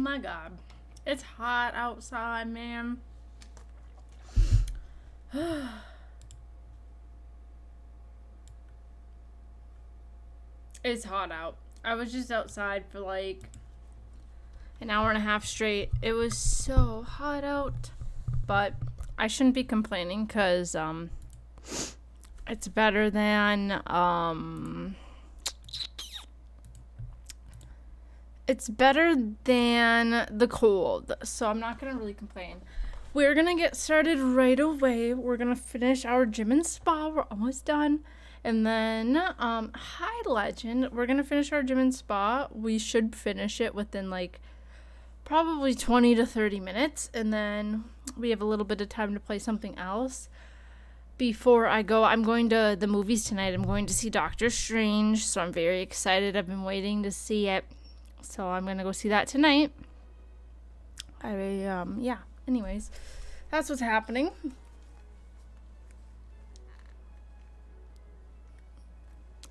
my god. It's hot outside, man. it's hot out. I was just outside for like an hour and a half straight. It was so hot out. But I shouldn't be complaining because um, it's better than. Um, it's better than the cold. So I'm not to really complain. We're to get started right away. We're to finish our gym and spa. We're almost done. And then, um, hi, Legend. We're to finish our gym and spa. We should finish it within like probably 20 to 30 minutes. And then we have a little bit of time to play something else. Before I go, I'm going to the movies tonight. I'm going to see Doctor Strange. So I'm very excited. I've been waiting to see it. So I'm gonna go see that tonight. I um yeah. Anyways, that's what's happening.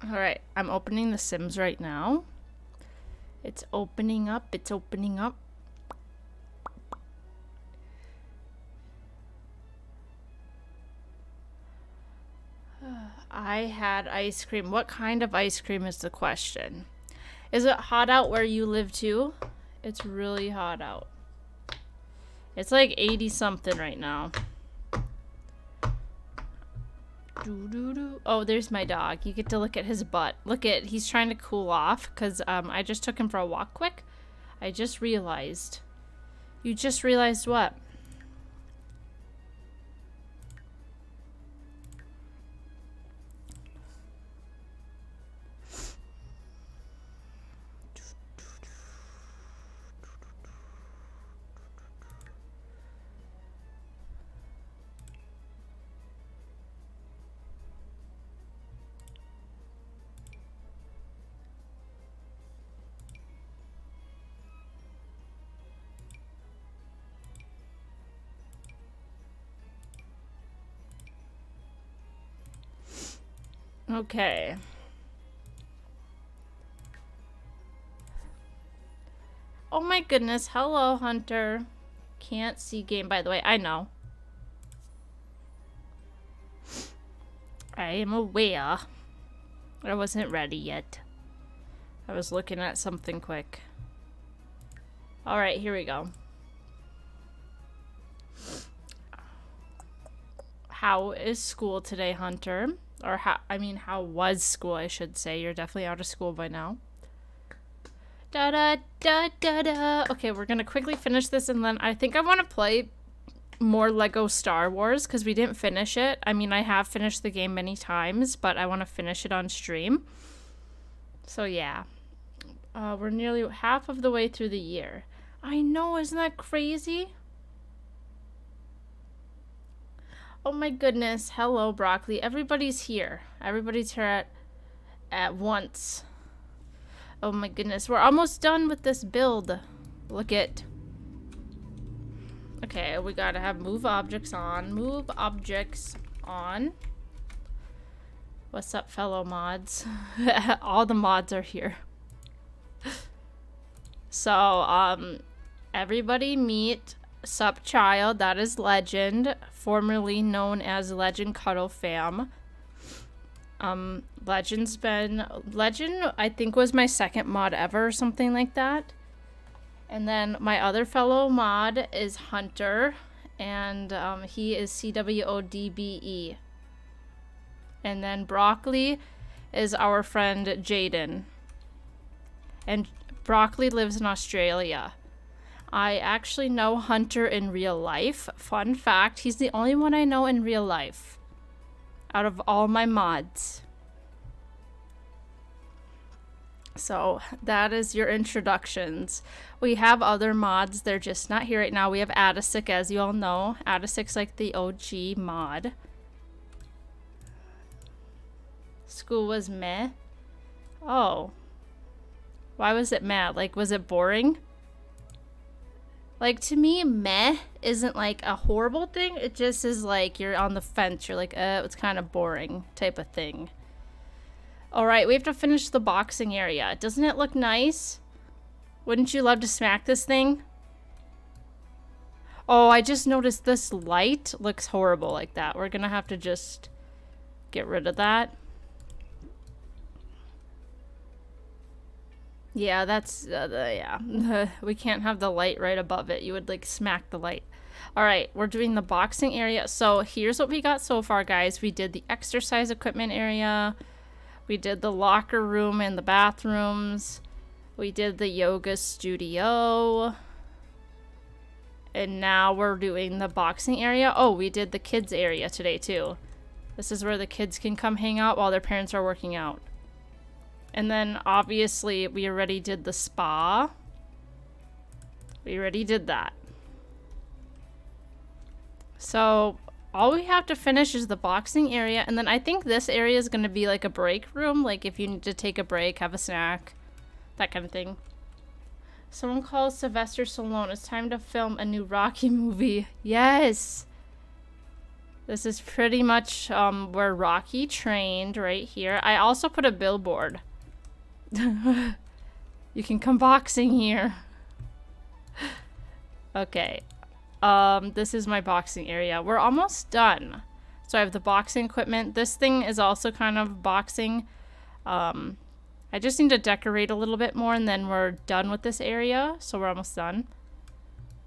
All right, I'm opening The Sims right now. It's opening up. It's opening up. I had ice cream. What kind of ice cream is the question? Is it hot out where you live too? It's really hot out. It's like 80 something right now. Doo -doo -doo. Oh, there's my dog. You get to look at his butt. Look at, he's trying to cool off because um, I just took him for a walk quick. I just realized. You just realized what? Okay. Oh my goodness. Hello, Hunter. Can't see game, by the way. I know. I am aware. I wasn't ready yet. I was looking at something quick. Alright, here we go. How is school today, Hunter? Or how, I mean, how was school, I should say. You're definitely out of school by now. Da da da da da. Okay, we're gonna quickly finish this and then I think I want to play more Lego Star Wars because we didn't finish it. I mean, I have finished the game many times, but I want to finish it on stream. So yeah, uh, we're nearly half of the way through the year. I know, isn't that crazy? Oh my goodness. Hello, Broccoli. Everybody's here. Everybody's here at, at once. Oh my goodness. We're almost done with this build. Look at. Okay, we gotta have move objects on. Move objects on. What's up, fellow mods? All the mods are here. so, um, everybody meet Sup Child, that is Legend, formerly known as Legend Cuddle Fam. Um, Legend's been Legend, I think was my second mod ever or something like that. And then my other fellow mod is Hunter, and um, he is CWODBE. And then Broccoli is our friend Jaden. And Broccoli lives in Australia. I actually know Hunter in real life. Fun fact, he's the only one I know in real life. Out of all my mods. So that is your introductions. We have other mods, they're just not here right now. We have Adasic, as you all know. Adasic's like the OG mod. School was meh. Oh. Why was it meh? Like, was it boring? Like to me, meh isn't like a horrible thing. It just is like you're on the fence. You're like, uh, it's kind of boring type of thing. All right, we have to finish the boxing area. Doesn't it look nice? Wouldn't you love to smack this thing? Oh, I just noticed this light looks horrible like that. We're gonna have to just get rid of that. Yeah, that's, uh, the, yeah. we can't have the light right above it. You would, like, smack the light. All right, we're doing the boxing area. So here's what we got so far, guys. We did the exercise equipment area. We did the locker room and the bathrooms. We did the yoga studio. And now we're doing the boxing area. Oh, we did the kids area today, too. This is where the kids can come hang out while their parents are working out. And then obviously we already did the spa. We already did that. So all we have to finish is the boxing area. And then I think this area is going to be like a break room. Like if you need to take a break, have a snack, that kind of thing. Someone calls Sylvester Stallone. It's time to film a new Rocky movie. Yes. This is pretty much um, where Rocky trained right here. I also put a billboard. you can come boxing here. okay. Um, this is my boxing area. We're almost done. So I have the boxing equipment. This thing is also kind of boxing. Um, I just need to decorate a little bit more and then we're done with this area. So we're almost done.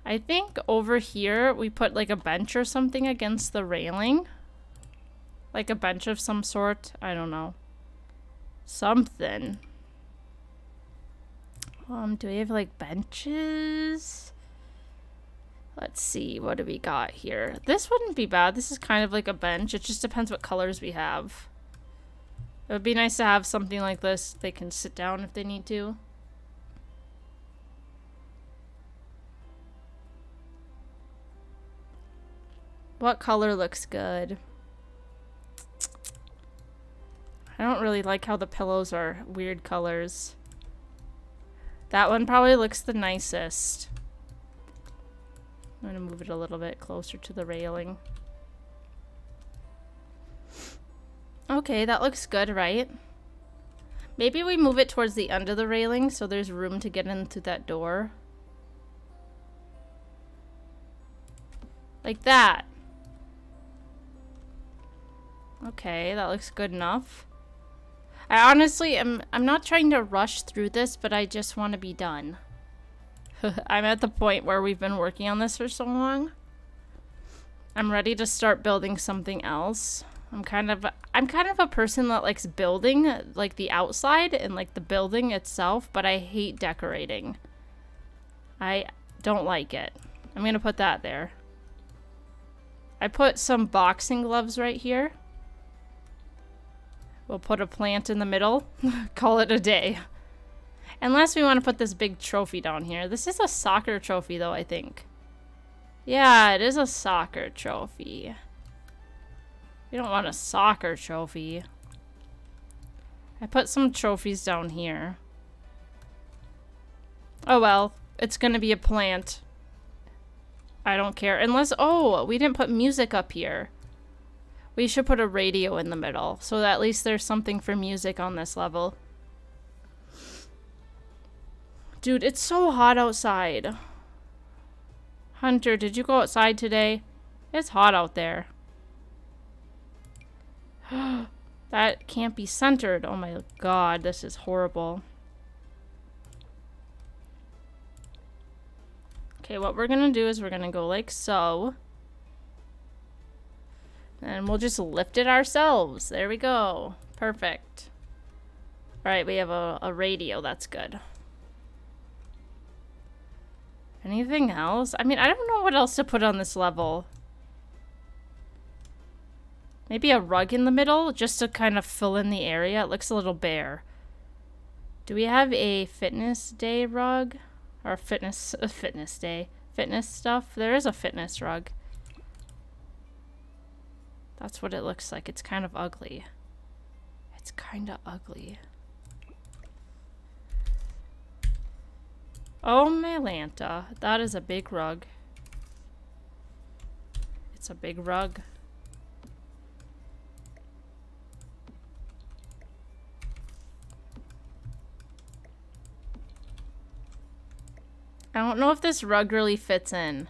I think over here we put like a bench or something against the railing. Like a bench of some sort. I don't know. Something. Um, do we have like benches? Let's see, what do we got here? This wouldn't be bad. This is kind of like a bench. It just depends what colors we have. It would be nice to have something like this. They can sit down if they need to. What color looks good? I don't really like how the pillows are weird colors. That one probably looks the nicest. I'm going to move it a little bit closer to the railing. Okay, that looks good, right? Maybe we move it towards the end of the railing so there's room to get in through that door. Like that. Okay, that looks good enough. I honestly am I'm not trying to rush through this, but I just want to be done. I'm at the point where we've been working on this for so long. I'm ready to start building something else. I'm kind of I'm kind of a person that likes building like the outside and like the building itself, but I hate decorating. I don't like it. I'm going to put that there. I put some boxing gloves right here. We'll put a plant in the middle. Call it a day. Unless we want to put this big trophy down here. This is a soccer trophy though, I think. Yeah, it is a soccer trophy. We don't want a soccer trophy. I put some trophies down here. Oh well, it's gonna be a plant. I don't care. Unless, oh, we didn't put music up here. We should put a radio in the middle, so that at least there's something for music on this level. Dude, it's so hot outside. Hunter, did you go outside today? It's hot out there. that can't be centered. Oh my god, this is horrible. Okay, what we're gonna do is we're gonna go like so. And we'll just lift it ourselves. There we go. Perfect. Alright, we have a, a radio. That's good. Anything else? I mean, I don't know what else to put on this level. Maybe a rug in the middle, just to kind of fill in the area. It looks a little bare. Do we have a fitness day rug? Or fitness, a fitness day? Fitness stuff? There is a fitness rug. That's what it looks like. It's kind of ugly. It's kind of ugly. Oh, Melanta. That is a big rug. It's a big rug. I don't know if this rug really fits in.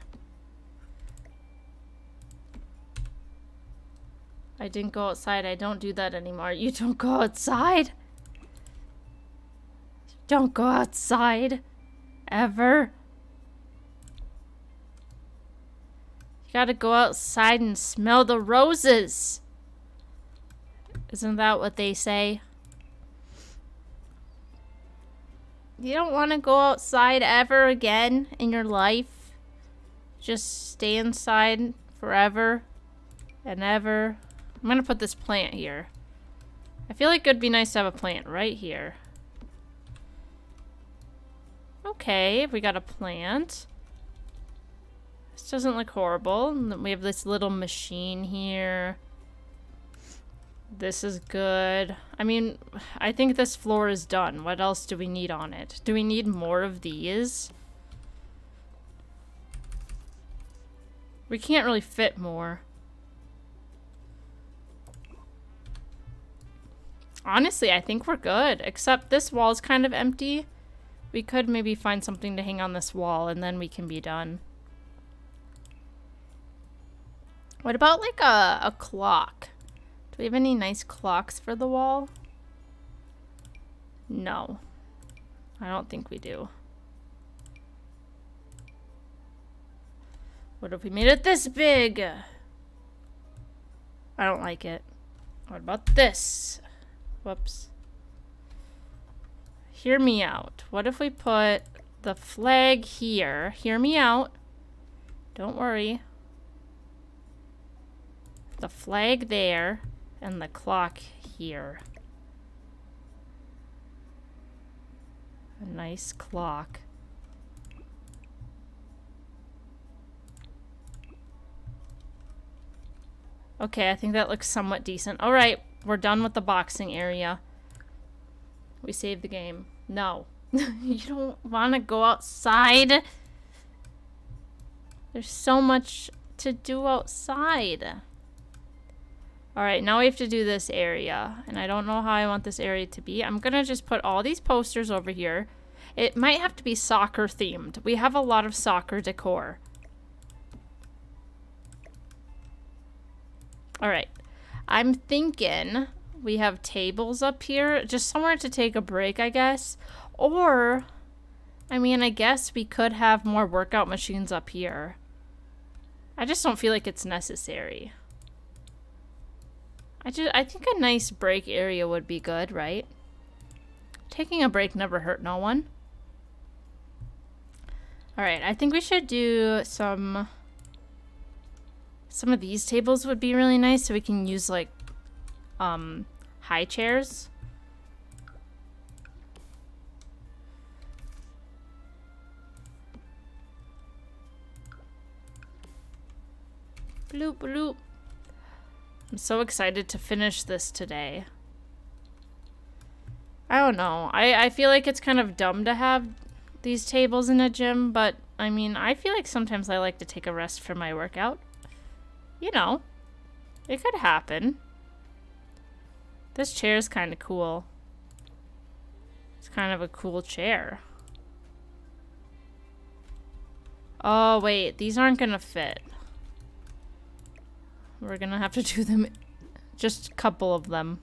I didn't go outside. I don't do that anymore. You don't go outside? Don't go outside. Ever. You gotta go outside and smell the roses. Isn't that what they say? You don't want to go outside ever again in your life. Just stay inside forever and ever. I'm to put this plant here. I feel like it'd be nice to have a plant right here. Okay, we got a plant. This doesn't look horrible. We have this little machine here. This is good. I mean, I think this floor is done. What else do we need on it? Do we need more of these? We can't really fit more. Honestly, I think we're good. Except this wall is kind of empty. We could maybe find something to hang on this wall and then we can be done. What about like a, a clock? Do we have any nice clocks for the wall? No. I don't think we do. What if we made it this big? I don't like it. What about this? Whoops. Hear me out. What if we put the flag here? Hear me out. Don't worry. The flag there and the clock here. A nice clock. Okay, I think that looks somewhat decent. Alright, we're done with the boxing area. We saved the game. No. you don't want to go outside. There's so much to do outside. Alright, now we have to do this area. And I don't know how I want this area to be. I'm going to just put all these posters over here. It might have to be soccer themed. We have a lot of soccer decor. Alright. I'm thinking we have tables up here. Just somewhere to take a break, I guess. Or, I mean, I guess we could have more workout machines up here. I just don't feel like it's necessary. I just I think a nice break area would be good, right? Taking a break never hurt no one. Alright, I think we should do some... Some of these tables would be really nice so we can use, like, um, high chairs. Bloop, bloop. I'm so excited to finish this today. I don't know. I, I feel like it's kind of dumb to have these tables in a gym, but I mean, I feel like sometimes I like to take a rest for my workout. You know, it could happen. This chair is kind of cool. It's kind of a cool chair. Oh, wait. These aren't going to fit. We're gonna have to do them, just a couple of them.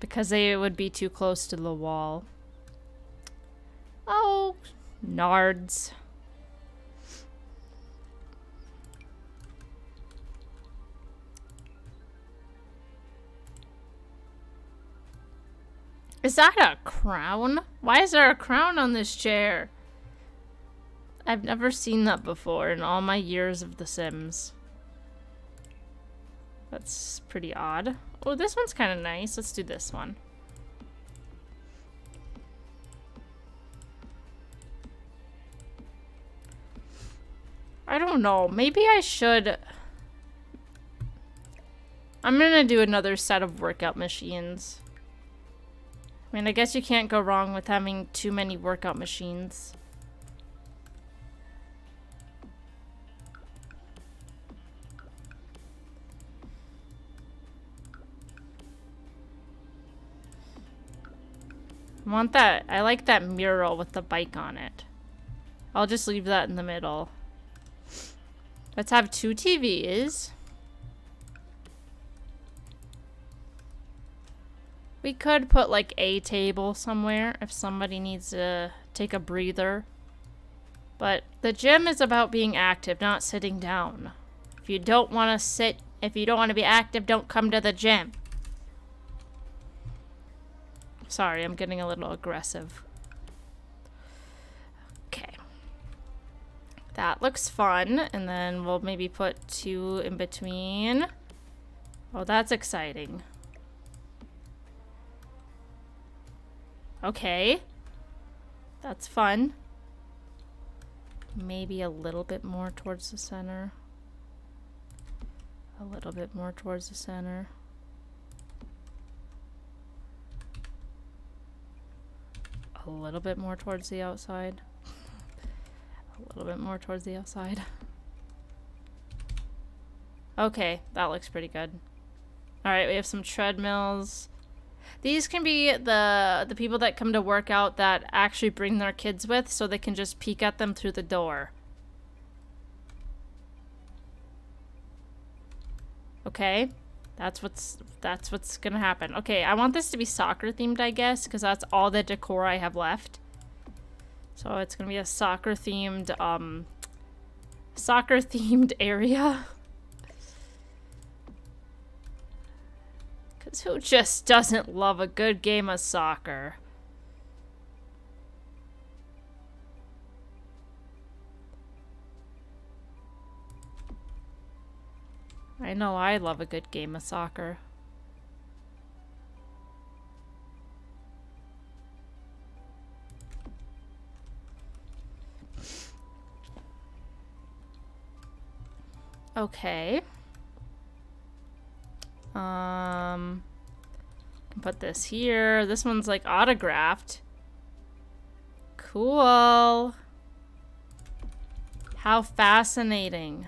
Because they would be too close to the wall. Oh, nards. Is that a crown? Why is there a crown on this chair? I've never seen that before in all my years of The Sims. That's pretty odd. Oh, this one's kind of nice. Let's do this one. I don't know. Maybe I should... I'm gonna do another set of workout machines. I mean, I guess you can't go wrong with having too many workout machines. I want that. I like that mural with the bike on it. I'll just leave that in the middle. Let's have two TVs. We could put like a table somewhere if somebody needs to take a breather. But the gym is about being active, not sitting down. If you don't want to sit, if you don't want to be active, don't come to the gym. Sorry, I'm getting a little aggressive. Okay. That looks fun. And then we'll maybe put two in between. Oh, that's exciting. Okay. That's fun. Maybe a little bit more towards the center. A little bit more towards the center. A little bit more towards the outside. A little bit more towards the outside. Okay, that looks pretty good. Alright, we have some treadmills. These can be the the people that come to work out that actually bring their kids with so they can just peek at them through the door. Okay. That's what's that's what's gonna happen. Okay, I want this to be soccer themed, I guess, because that's all the decor I have left. So it's gonna be a soccer themed um soccer themed area. Because who just doesn't love a good game of soccer? I know I love a good game of soccer. Okay. Um, put this here. This one's like autographed. Cool. How fascinating.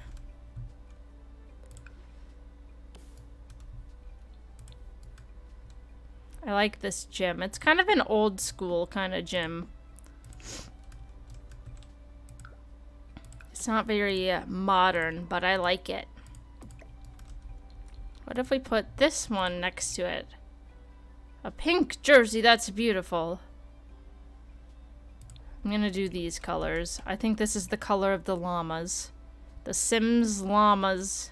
I like this gym. It's kind of an old school kind of gym. It's not very uh, modern, but I like it. What if we put this one next to it? A pink jersey, that's beautiful. I'm gonna do these colors. I think this is the color of the llamas. The Sims llamas.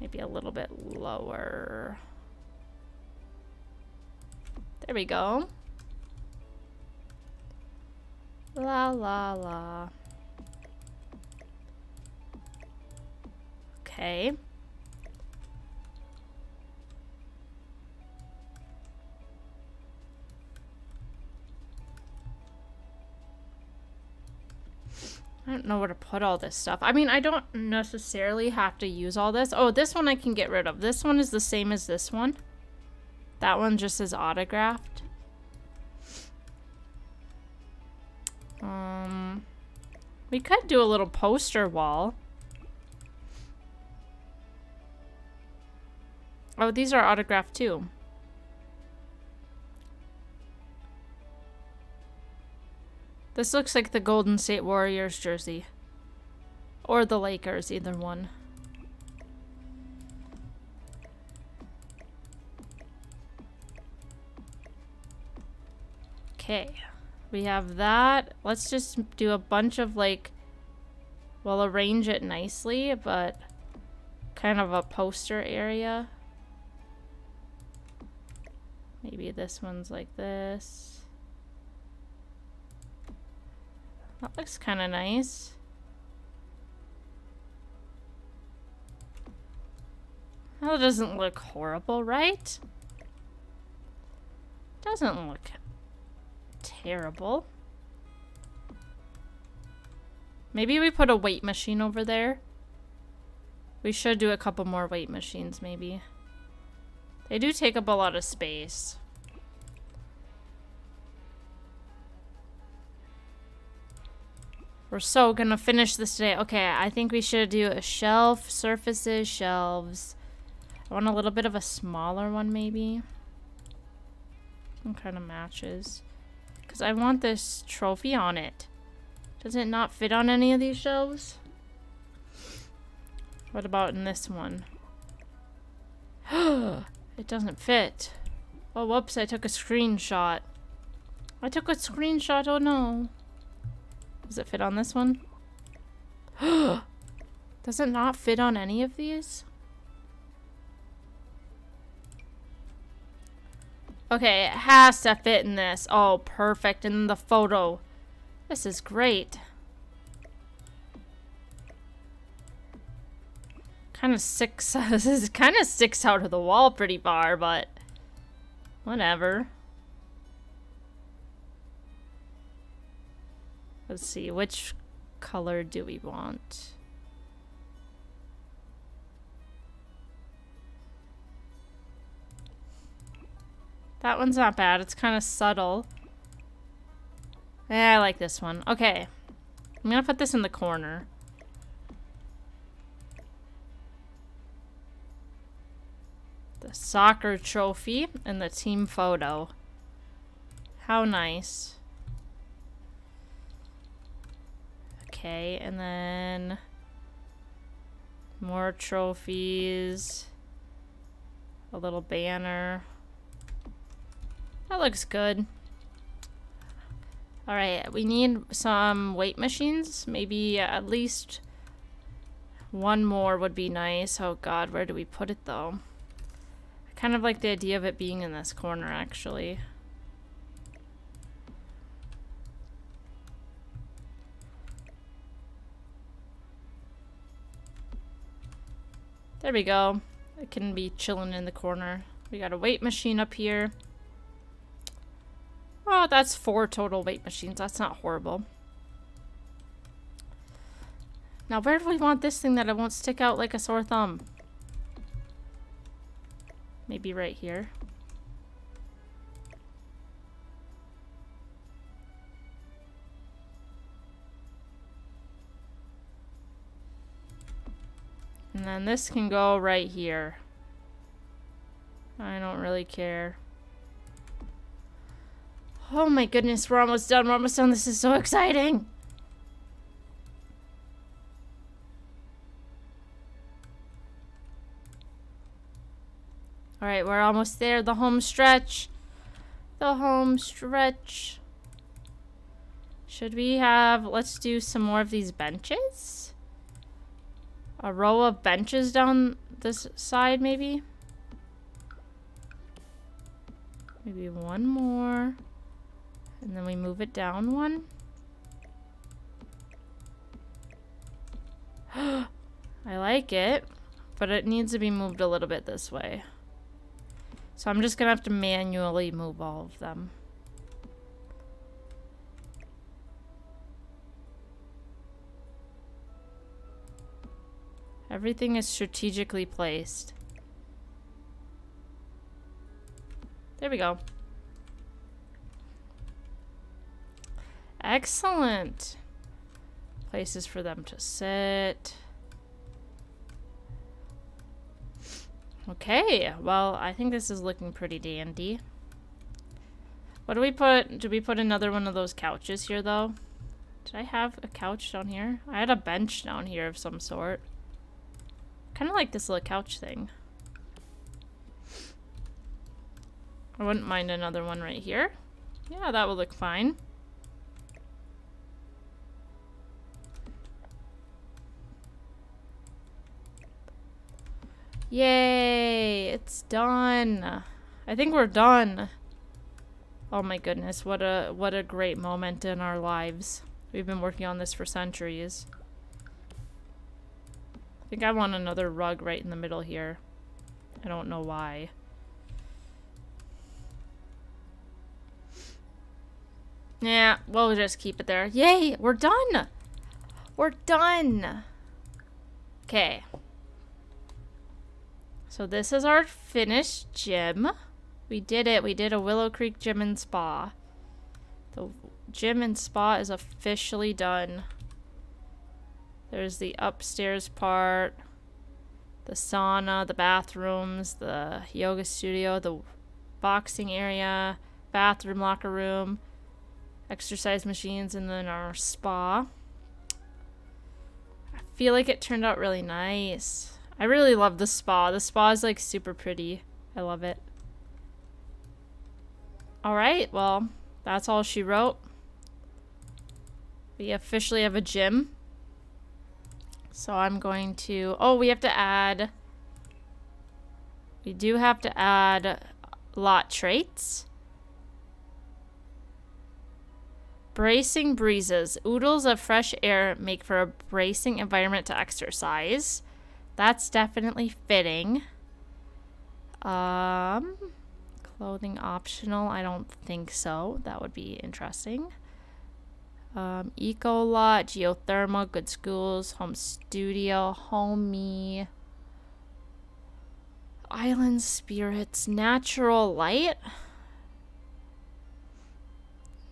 Maybe a little bit lower. There we go. La la la. Okay. I don't know where to put all this stuff. I mean, I don't necessarily have to use all this. Oh, this one I can get rid of. This one is the same as this one. That one just is autographed. Um, we could do a little poster wall. Oh, these are autographed too. This looks like the Golden State Warriors jersey. Or the Lakers, either one. Okay. We have that. Let's just do a bunch of like... We'll arrange it nicely, but kind of a poster area. Maybe this one's like this. That looks kind of nice. That doesn't look horrible, right? Doesn't look terrible. Maybe we put a weight machine over there. We should do a couple more weight machines, maybe. They do take up a lot of space. We're so gonna finish this today. Okay, I think we should do a shelf, surfaces, shelves. I want a little bit of a smaller one, maybe. Some kind of matches. Because I want this trophy on it. Does it not fit on any of these shelves? What about in this one? it doesn't fit. Oh, whoops, I took a screenshot. I took a screenshot, oh no. Does it fit on this one? Does it not fit on any of these? Okay, it has to fit in this. Oh, perfect. In the photo. This is great. Kind of sticks. this is kind of sticks out of the wall pretty far, but whatever. Let's see, which color do we want? That one's not bad. It's kind of subtle. Yeah, I like this one. Okay. I'm gonna put this in the corner. The soccer trophy and the team photo. How nice. Okay, and then more trophies. A little banner. That looks good. Alright, we need some weight machines. Maybe at least one more would be nice. Oh god, where do we put it though? Kind of like the idea of it being in this corner actually. There we go. It can be chilling in the corner. We got a weight machine up here. Oh, that's four total weight machines. That's not horrible. Now, where do we want this thing that it won't stick out like a sore thumb? Maybe right here. And then this can go right here. I don't really care. Oh my goodness, we're almost done. We're almost done. This is so exciting. Alright, we're almost there. The home stretch. The home stretch. Should we have... Let's do some more of these benches? A row of benches down this side, maybe? Maybe one more. And then we move it down one. I like it, but it needs to be moved a little bit this way. So I'm just going to have to manually move all of them. Everything is strategically placed. There we go. Excellent. Places for them to sit. Okay, well, I think this is looking pretty dandy. What do we put? Do we put another one of those couches here, though? Did I have a couch down here? I had a bench down here of some sort. Kind of like this little couch thing. I wouldn't mind another one right here. Yeah, that would look fine. Yay! It's done. I think we're done. Oh my goodness, what a what a great moment in our lives. We've been working on this for centuries. I think I want another rug right in the middle here. I don't know why. Yeah, we'll just keep it there. Yay! We're done! We're done! Okay. So this is our finished gym. We did it. We did a Willow Creek Gym and Spa. The gym and spa is officially done. There's the upstairs part. the sauna, the bathrooms, the yoga studio, the boxing area, bathroom, locker room, exercise machines, and then our spa. I feel like it turned out really nice. I really love the spa. The spa is like super pretty. I love it. Alright, well, that's all she wrote. We officially have a gym. So I'm going to... Oh, we have to add... We do have to add lot traits. Bracing breezes. Oodles of fresh air make for a bracing environment to exercise. That's definitely fitting. Um, clothing optional. I don't think so. That would be interesting. Um, Eco Lot, Geothermal, Good Schools, Home Studio, Homey, Island Spirits, Natural Light,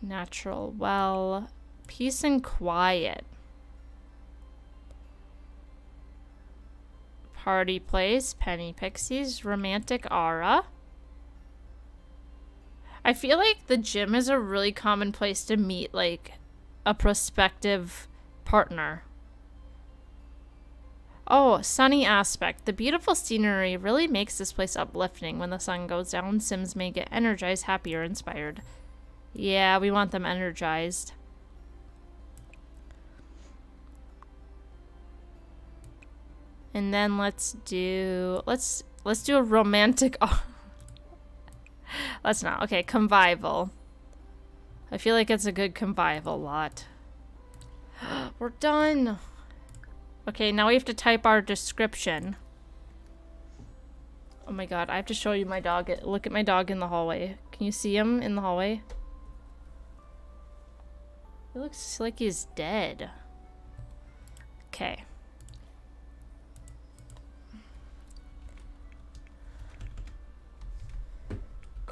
Natural Well, Peace and Quiet. Party Place, Penny Pixies, Romantic Aura. I feel like the gym is a really common place to meet like a prospective partner. Oh, sunny aspect. The beautiful scenery really makes this place uplifting. When the sun goes down, Sims may get energized, happy, or inspired. Yeah, we want them energized. And then let's do let's let's do a romantic oh, Let's not. Okay, convival. I feel like it's a good convival lot. We're done. Okay, now we have to type our description. Oh my god, I have to show you my dog. Look at my dog in the hallway. Can you see him in the hallway? He looks like he's dead. Okay.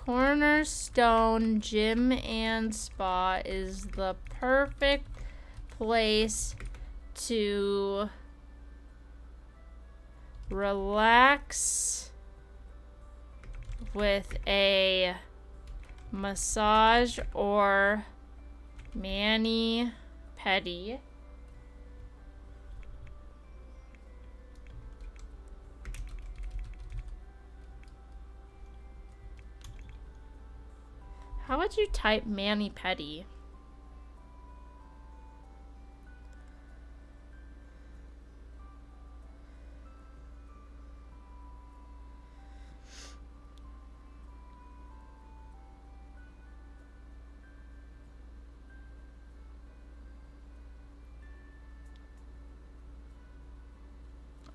Cornerstone Gym and Spa is the perfect place to relax with a massage or mani pedi. How would you type mani pedi?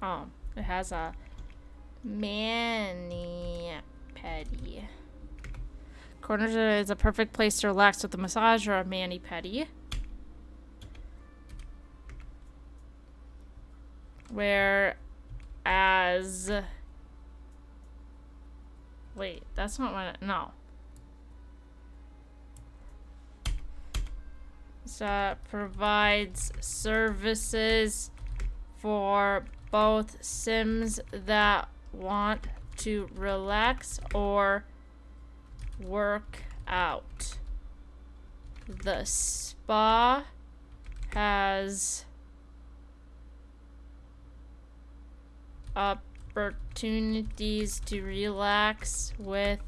Oh, it has a mani pedi. Corners is a perfect place to relax with a massage or a mani pedi. Whereas... Wait, that's not what... I, No. So provides services for both Sims that want to relax or work out. The spa has opportunities to relax with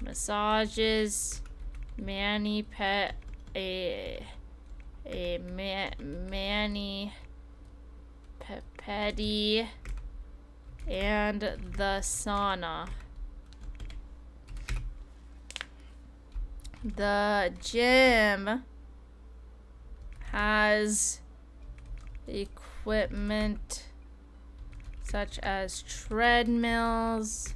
massages, mani pet a a ma mani pedi and the sauna. The gym has equipment such as treadmills,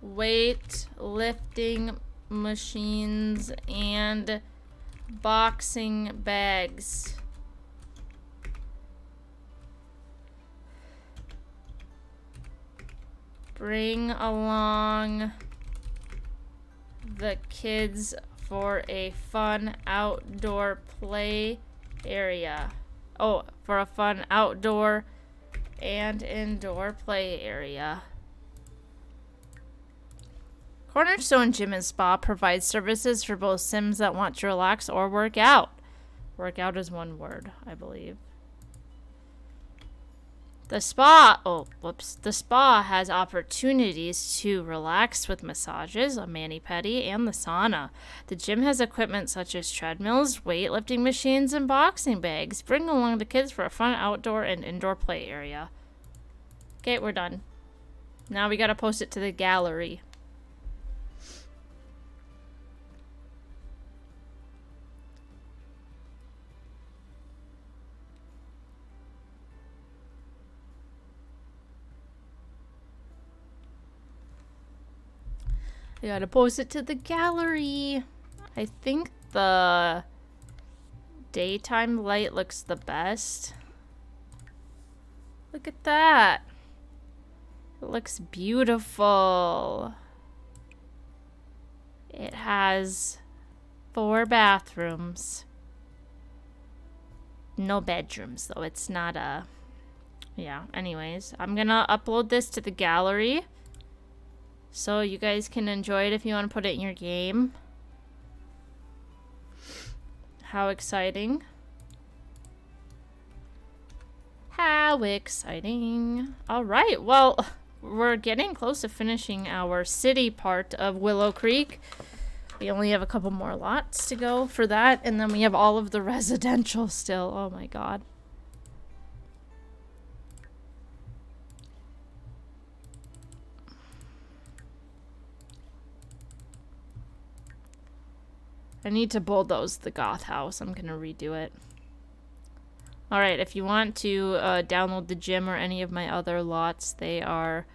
weight lifting machines, and boxing bags. Bring along the kids for a fun outdoor play area. Oh, for a fun outdoor and indoor play area. Cornerstone Gym and Spa provides services for both Sims that want to relax or work out. Workout is one word, I believe. The spa, oh, whoops. The spa has opportunities to relax with massages, a mani-pedi, and the sauna. The gym has equipment such as treadmills, weightlifting machines, and boxing bags. Bring along the kids for a fun outdoor and indoor play area. Okay, we're done. Now we gotta post it to the gallery. I gotta post it to the gallery. I think the daytime light looks the best. Look at that. It looks beautiful. It has four bathrooms. No bedrooms, though. It's not a... Yeah, anyways. I'm gonna upload this to the gallery. So you guys can enjoy it if you want to put it in your game. How exciting. How exciting. Alright, well, we're getting close to finishing our city part of Willow Creek. We only have a couple more lots to go for that, and then we have all of the residential still. Oh my god. I need to bulldoze the goth house. I'm gonna redo it. Alright, if you want to uh, download the gym or any of my other lots, they are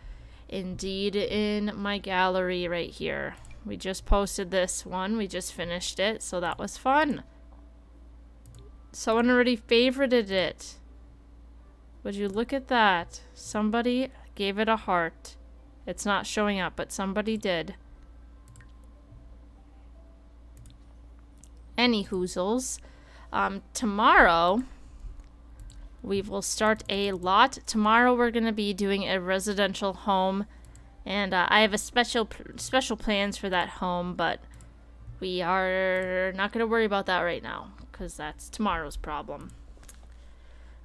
indeed in my gallery right here. We just posted this one. We just finished it, so that was fun. Someone already favorited it. Would you look at that? Somebody gave it a heart. It's not showing up, but somebody did. Any hoozles. Um, tomorrow, we will start a lot. Tomorrow, we're going to be doing a residential home. And uh, I have a special special plans for that home, but we are not going to worry about that right now because that's tomorrow's problem.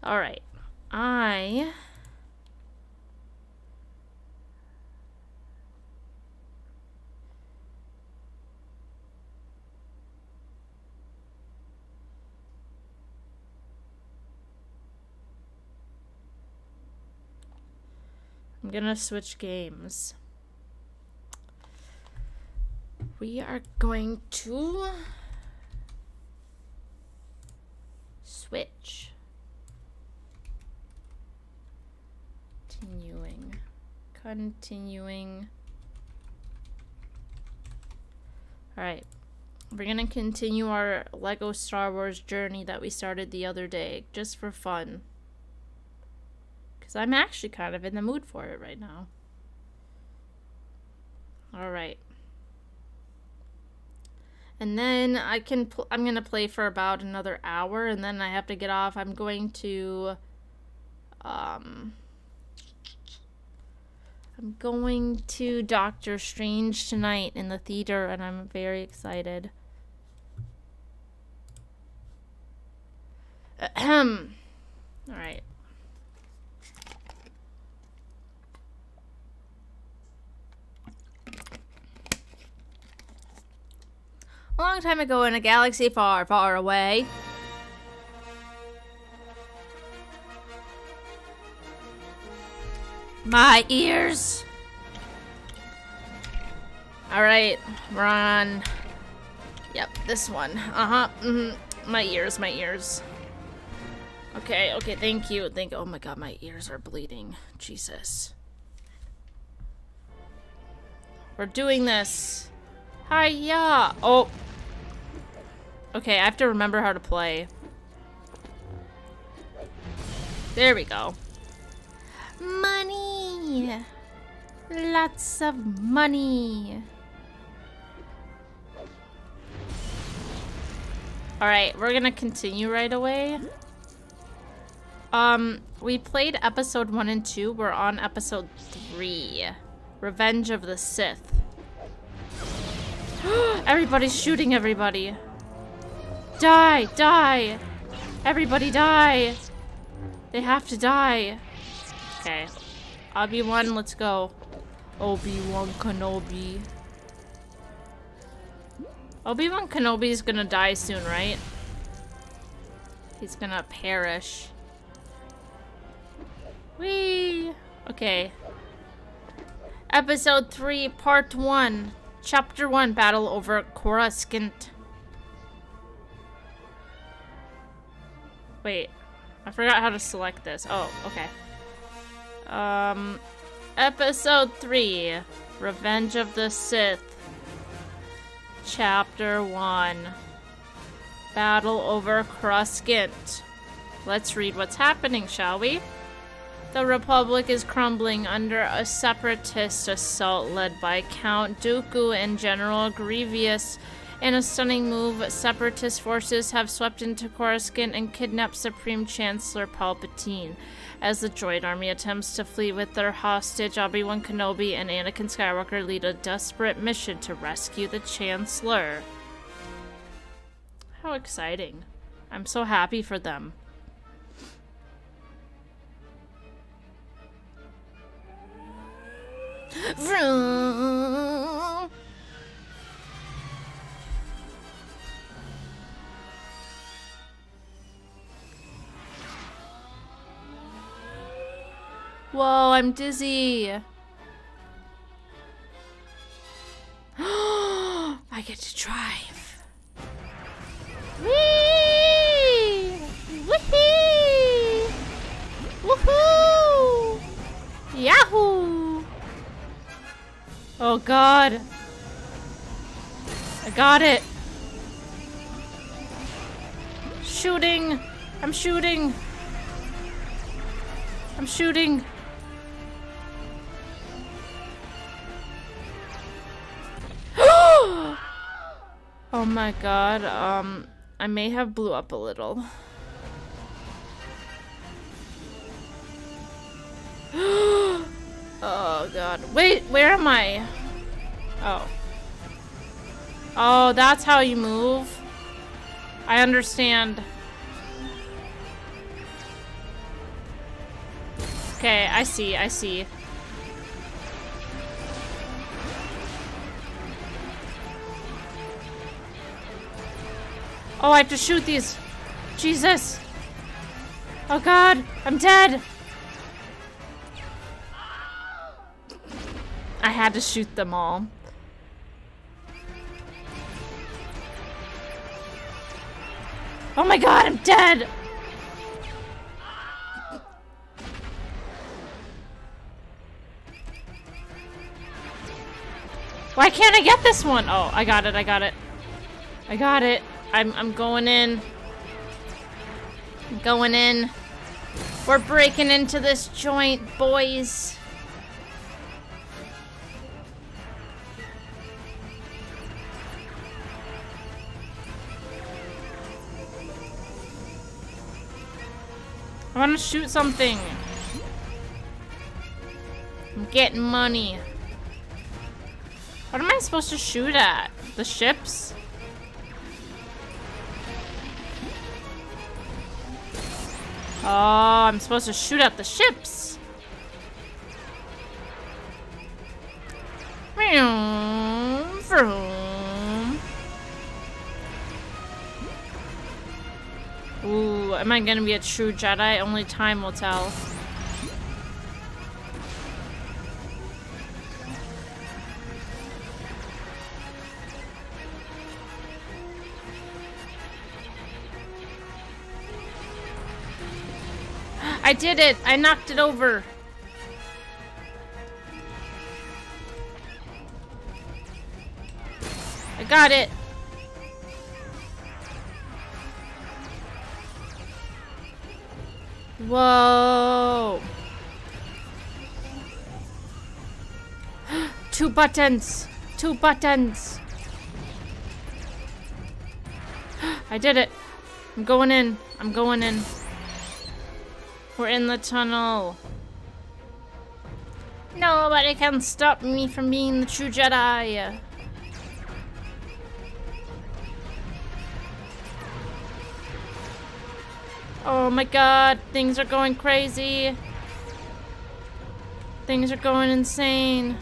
All right. I I'm gonna switch games. We are going to switch. Continuing. Continuing. Alright. We're gonna continue our LEGO Star Wars journey that we started the other day, just for fun. Because I'm actually kind of in the mood for it right now. Alright. And then I can I'm going to play for about another hour and then I have to get off. I'm going to um I'm going to Doctor Strange tonight in the theater and I'm very excited. Ahem. All right. A long time ago in a galaxy far, far away. My ears. Alright, we're on... Yep, this one. Uh-huh. Mm -hmm. My ears, my ears. Okay, okay, thank you. Thank Oh my god, my ears are bleeding. Jesus. We're doing this. Hiya! Oh, Okay, I have to remember how to play. There we go. Money! Lots of money. Alright, we're gonna continue right away. Um, we played episode one and two. We're on episode three. Revenge of the Sith. Everybody's shooting everybody. Die! Die! Everybody die! They have to die. Okay. Obi-Wan, let's go. Obi-Wan Kenobi. Obi-Wan Kenobi is gonna die soon, right? He's gonna perish. Whee! Okay. Episode 3, Part 1. Chapter 1, Battle over Coruscant. Wait. I forgot how to select this. Oh, okay. Um, Episode 3, Revenge of the Sith. Chapter 1, Battle over Coruscant. Let's read what's happening, shall we? The Republic is crumbling under a separatist assault led by Count Dooku and General Grievous. In a stunning move, separatist forces have swept into Coruscant and kidnapped Supreme Chancellor Palpatine. As the droid army attempts to flee with their hostage, Obi-Wan Kenobi and Anakin Skywalker lead a desperate mission to rescue the Chancellor. How exciting. I'm so happy for them. Vroom. Whoa, I'm dizzy. I get to drive. Whee! Whee! Woohoo! Yahoo! Oh god. I got it. Shooting. I'm shooting. I'm shooting. oh my god, um, I may have blew up a little. oh god. Wait, where am I? Oh. Oh, that's how you move? I understand. Okay, I see, I see. Oh, I have to shoot these. Jesus. Oh god, I'm dead. I had to shoot them all. Oh my god, I'm dead! Why can't I get this one? Oh, I got it, I got it. I got it. I'm, I'm going in. I'm going in. We're breaking into this joint, boys. I want to shoot something. I'm getting money. What am I supposed to shoot at? The ships? Oh, I'm supposed to shoot at the ships. Vroom, vroom. Ooh, am I gonna be a true Jedi? Only time will tell. I did it! I knocked it over! I got it! Whoa! Two buttons! Two buttons! I did it! I'm going in. I'm going in. We're in the tunnel. Nobody can stop me from being the true Jedi. Oh my god, things are going crazy. Things are going insane.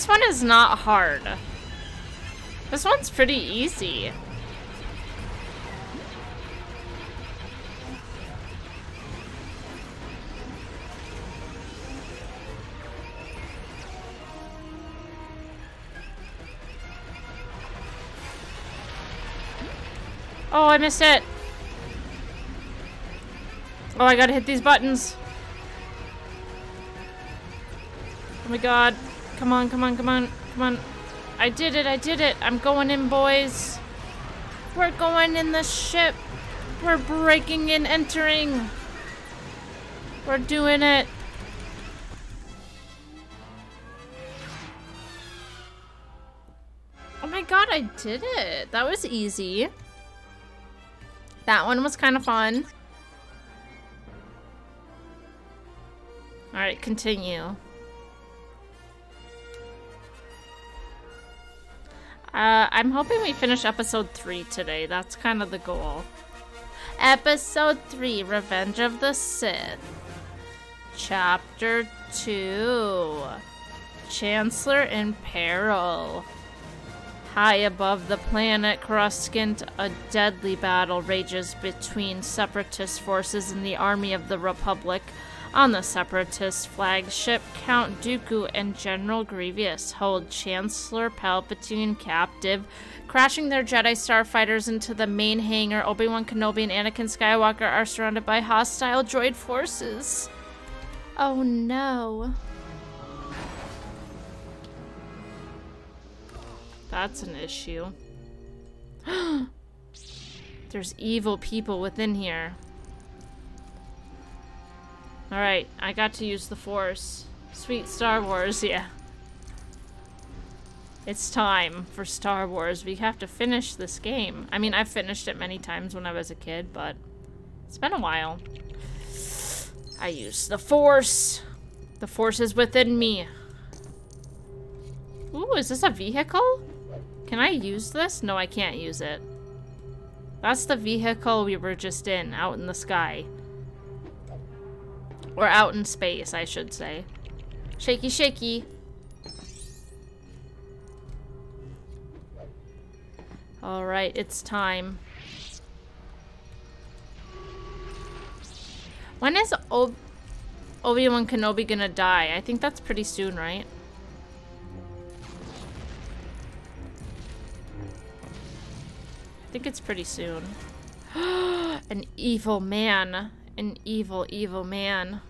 This one is not hard. This one's pretty easy. Oh, I missed it. Oh, I gotta hit these buttons. Oh my god. Come on, come on, come on, come on. I did it, I did it. I'm going in, boys. We're going in the ship. We're breaking and entering. We're doing it. Oh my god, I did it. That was easy. That one was kind of fun. Alright, continue. Uh, I'm hoping we finish episode 3 today. That's kind of the goal. Episode 3, Revenge of the Sith. Chapter 2. Chancellor in Peril. High above the planet Coruscant, a deadly battle rages between separatist forces and the army of the Republic. On the Separatist flagship, Count Dooku and General Grievous hold Chancellor Palpatine captive, crashing their Jedi starfighters into the main hangar. Obi-Wan Kenobi and Anakin Skywalker are surrounded by hostile droid forces. Oh no. That's an issue. There's evil people within here. Alright, I got to use the Force. Sweet Star Wars, yeah. It's time for Star Wars. We have to finish this game. I mean, I've finished it many times when I was a kid, but it's been a while. I use the Force. The Force is within me. Ooh, is this a vehicle? Can I use this? No, I can't use it. That's the vehicle we were just in, out in the sky. Or out in space, I should say. Shaky, shaky. Alright, it's time. When is Ob Obi-Wan Kenobi gonna die? I think that's pretty soon, right? I think it's pretty soon. An evil man. An evil, evil man.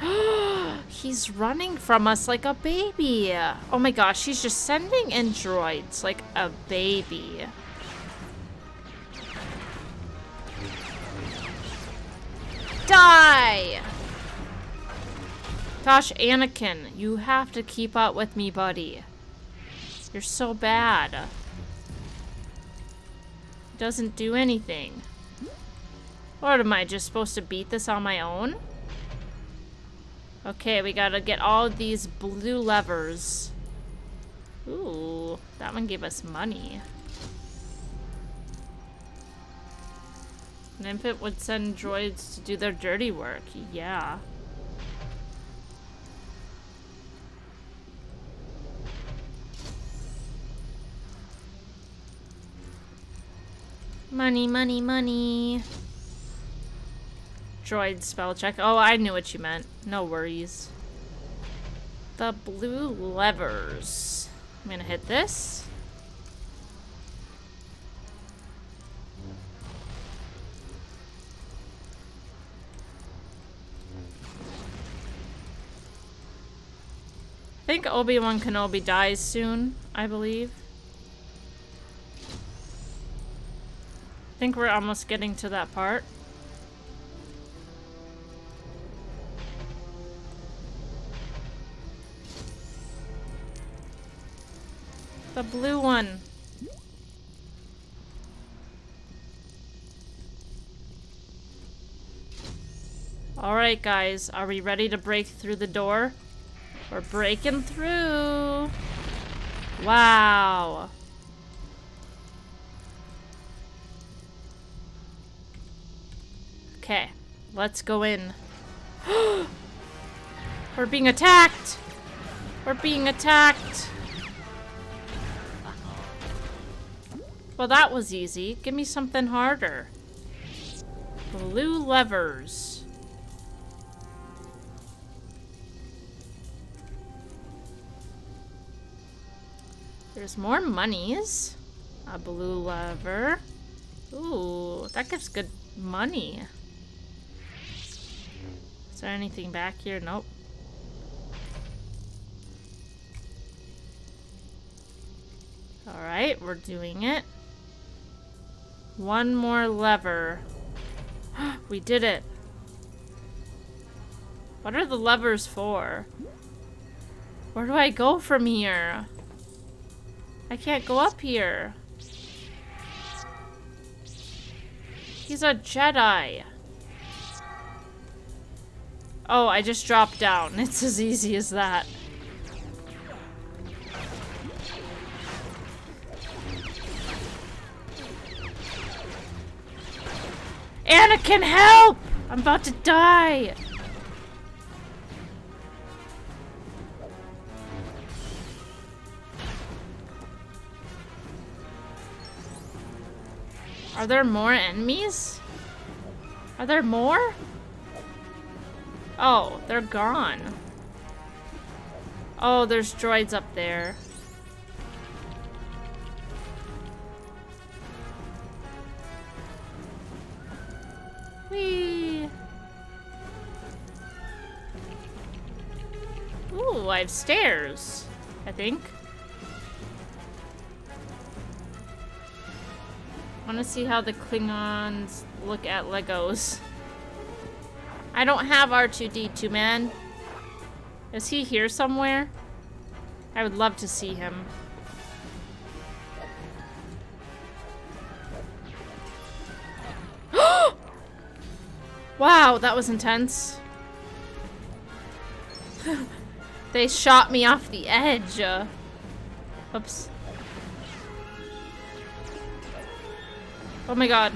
He's running from us like a baby. Oh my gosh, he's just sending in droids like a baby. Die! Gosh, Anakin, you have to keep up with me, buddy. You're so bad doesn't do anything. Or am I just supposed to beat this on my own? Okay, we gotta get all these blue levers. Ooh, that one gave us money. And if it would send droids to do their dirty work, yeah. Money, money, money. Droid spell check. Oh, I knew what you meant. No worries. The blue levers. I'm gonna hit this. I think Obi-Wan Kenobi dies soon, I believe. I think we're almost getting to that part. The blue one. Alright, guys. Are we ready to break through the door? We're breaking through. Wow. Okay. Let's go in. We're being attacked! We're being attacked! Well, that was easy. Give me something harder. Blue levers. There's more monies. A blue lever. Ooh, that gives good money. Is there anything back here? Nope. Alright, we're doing it. One more lever. we did it. What are the levers for? Where do I go from here? I can't go up here. He's a Jedi. Oh, I just dropped down. It's as easy as that. Anakin, help! I'm about to die! Are there more enemies? Are there more? Oh, they're gone. Oh, there's droids up there. Whee! Ooh, I have stairs, I think. Want to see how the Klingons look at Legos. I don't have R2-D2, man. Is he here somewhere? I would love to see him. Wow, that was intense. they shot me off the edge. Uh, oops. Oh my god.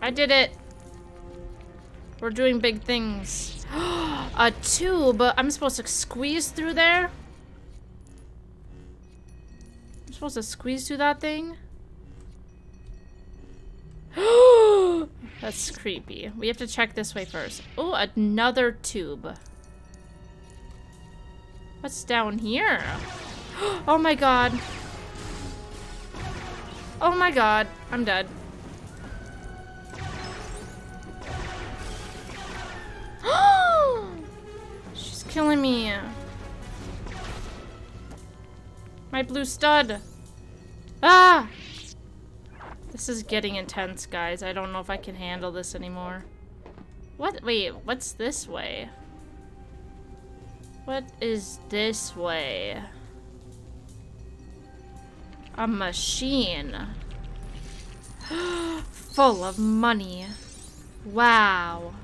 I did it. We're doing big things. A tube? I'm supposed to squeeze through there? Supposed to squeeze through that thing? That's creepy. We have to check this way first. Oh, another tube. What's down here? Oh my god. Oh my god. I'm dead. She's killing me. My blue stud. Ah! This is getting intense, guys. I don't know if I can handle this anymore. What? Wait, what's this way? What is this way? A machine. Full of money. Wow.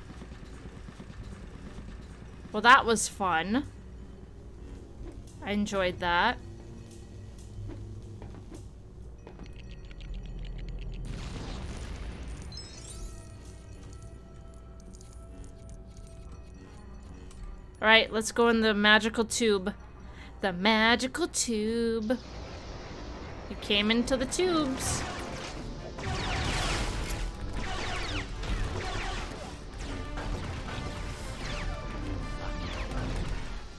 Well, that was fun. I enjoyed that. Alright, let's go in the magical tube. The magical tube. We came into the tubes.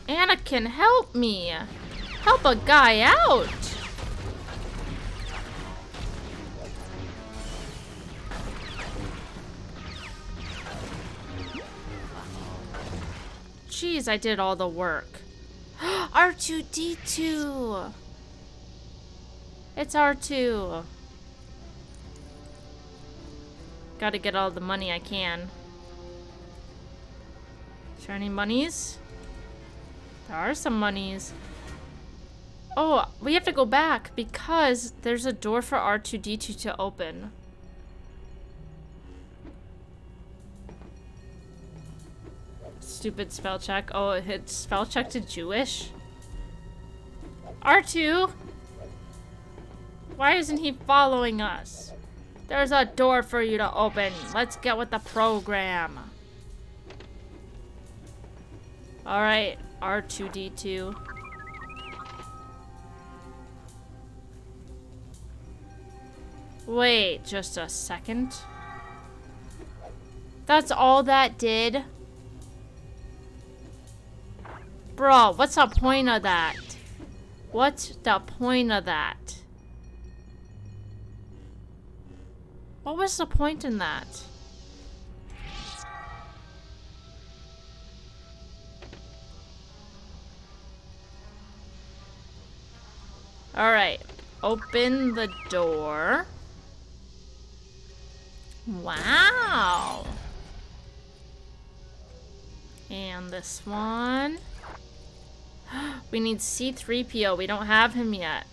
Anakin, help me! Help a guy out! Jeez, I did all the work. R2-D2! It's R2. Gotta get all the money I can. Is there any monies? There are some monies. Oh, we have to go back because there's a door for R2-D2 to open. Stupid spell check. Oh, it hit spell check to Jewish? R2? Why isn't he following us? There's a door for you to open. Let's get with the program. Alright, R2-D2. Wait, just a second. That's all that did? Bro, what's the point of that? What's the point of that? What was the point in that? Alright. Open the door. Wow. And this one. We need C3PO. We don't have him yet.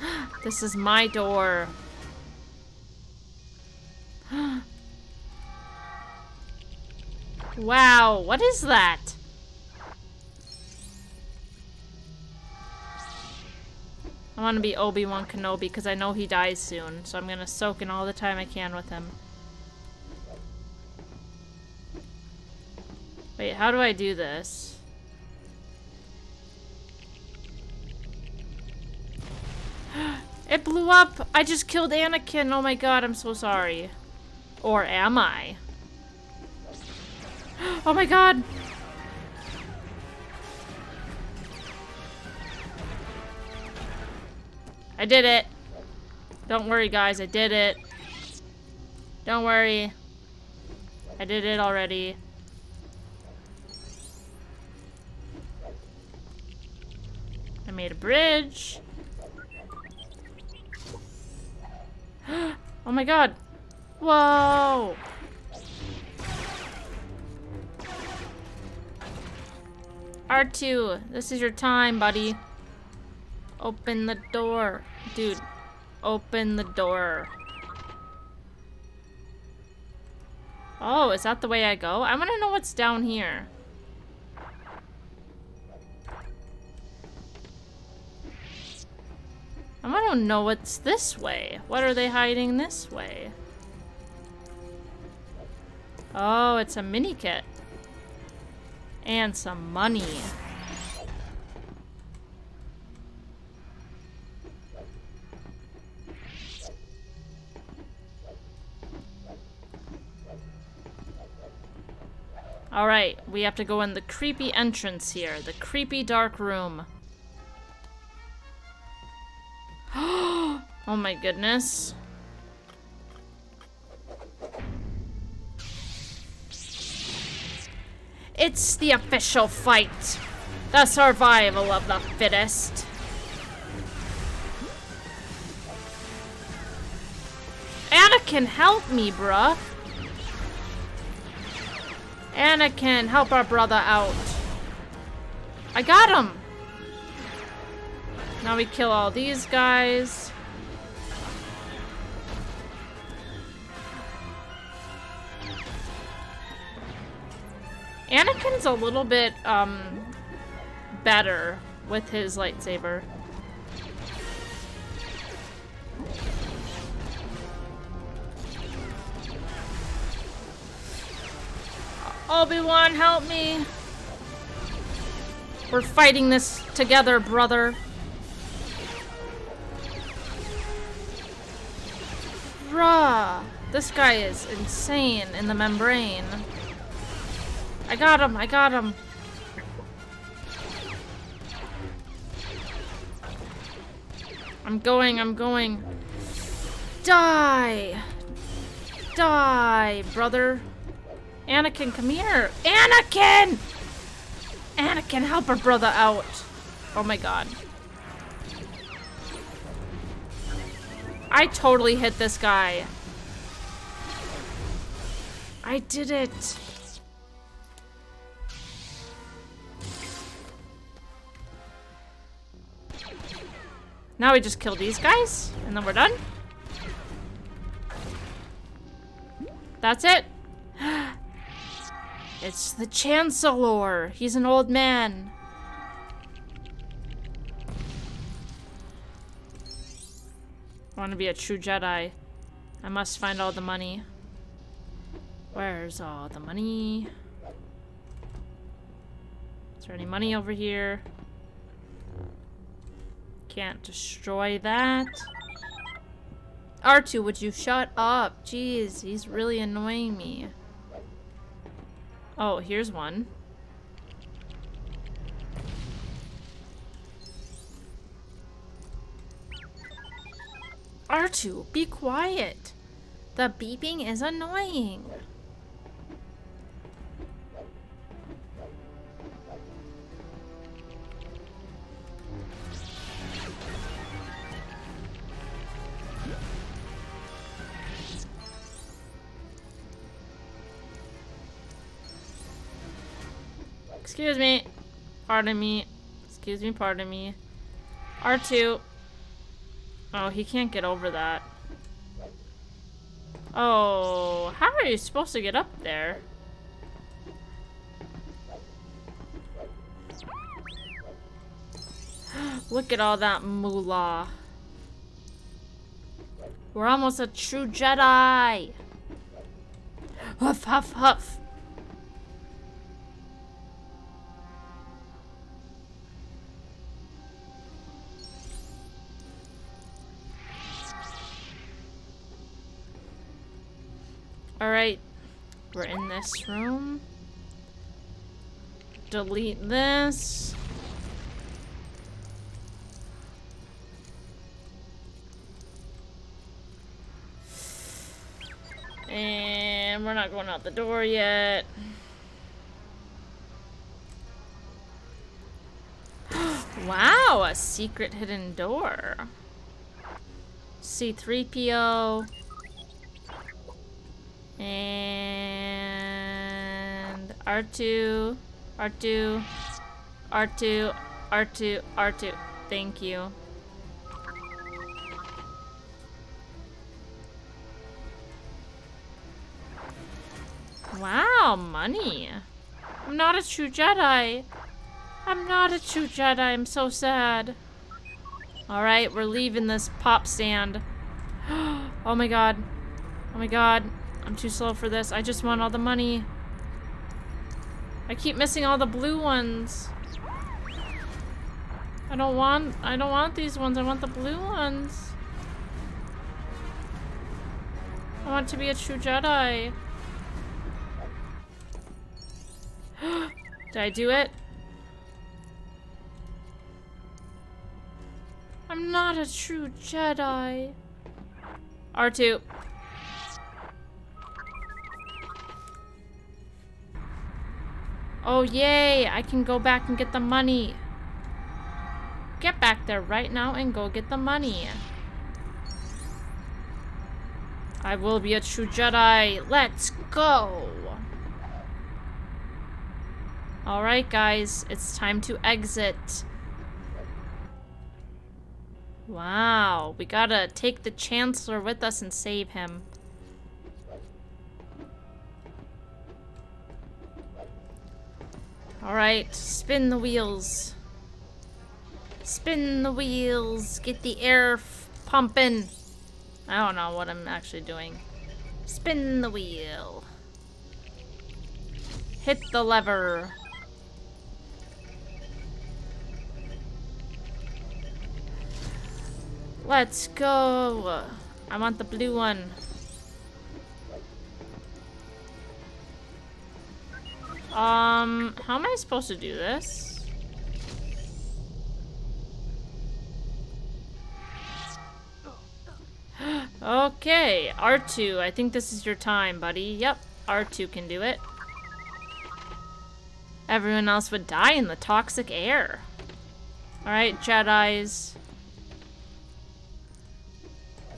This is my door. wow, what is that? Want to be Obi-Wan Kenobi because I know he dies soon, so I'm going to soak in all the time I can with him. Wait, how do I do this? it blew up! I just killed Anakin! Oh my god, I'm so sorry. Or am I? Oh my god! I did it. Don't worry, guys. I did it. Don't worry. I did it already. I made a bridge. oh my god. Whoa. R2, this is your time, buddy. Open the door. Dude, open the door. Oh, is that the way I go? I want to know what's down here. I want to know what's this way. What are they hiding this way? Oh, it's a mini kit. And some money. Alright, we have to go in the creepy entrance here. The creepy dark room. oh my goodness. It's the official fight. The survival of the fittest. Anakin, help me, bruh. Anakin, help our brother out. I got him! Now we kill all these guys. Anakin's a little bit, um, better with his lightsaber. Obi-Wan, help me! We're fighting this together, brother. Bruh. This guy is insane in the membrane. I got him, I got him. I'm going, I'm going. Die! Die, brother. Anakin, come here. Anakin! Anakin, help our brother out. Oh my god. I totally hit this guy. I did it. Now we just kill these guys, and then we're done. That's it. It's the Chancellor. He's an old man. I want to be a true Jedi. I must find all the money. Where's all the money? Is there any money over here? Can't destroy that. R2, would you shut up? Jeez, he's really annoying me. Oh, here's one. R2, be quiet. The beeping is annoying. Excuse me. Pardon me. Excuse me, pardon me. R2. Oh, he can't get over that. Oh, how are you supposed to get up there? Look at all that moolah. We're almost a true Jedi. Huff, huff, huff. Alright. We're in this room. Delete this. And we're not going out the door yet. wow, a secret hidden door. C3PO. And R2, R2, R2, R2, R2. Thank you. Wow, money. I'm not a true Jedi. I'm not a true Jedi. I'm so sad. Alright, we're leaving this pop stand. oh my god. Oh my god. I'm too slow for this. I just want all the money. I keep missing all the blue ones. I don't want I don't want these ones. I want the blue ones. I want to be a true Jedi. Did I do it? I'm not a true Jedi. R2. Oh, yay! I can go back and get the money. Get back there right now and go get the money. I will be a true Jedi. Let's go! Alright, guys. It's time to exit. Wow. We gotta take the Chancellor with us and save him. Alright, spin the wheels. Spin the wheels. Get the air pumping. I don't know what I'm actually doing. Spin the wheel. Hit the lever. Let's go. I want the blue one. Um, how am I supposed to do this? okay, R2. I think this is your time, buddy. Yep, R2 can do it. Everyone else would die in the toxic air. Alright, Jedi's.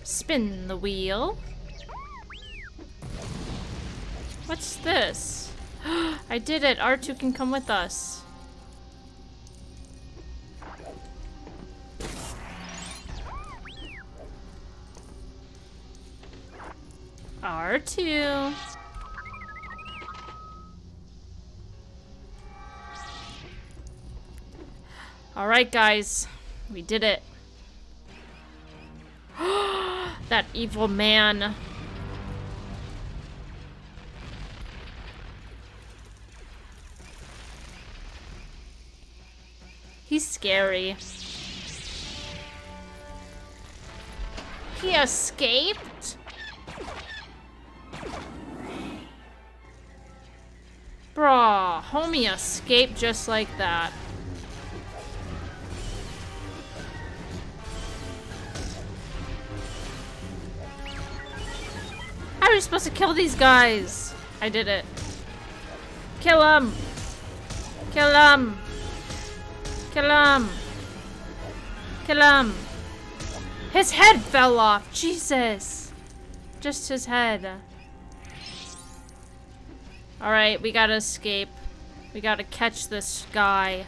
Spin the wheel. What's this? I did it. R2 can come with us. R2. Alright, guys. We did it. that evil man. He's scary. He escaped? Bruh, homie escaped just like that. How are we supposed to kill these guys? I did it. Kill them! Kill him! Kill him! Kill him! His head fell off! Jesus! Just his head. Alright, we gotta escape. We gotta catch this guy.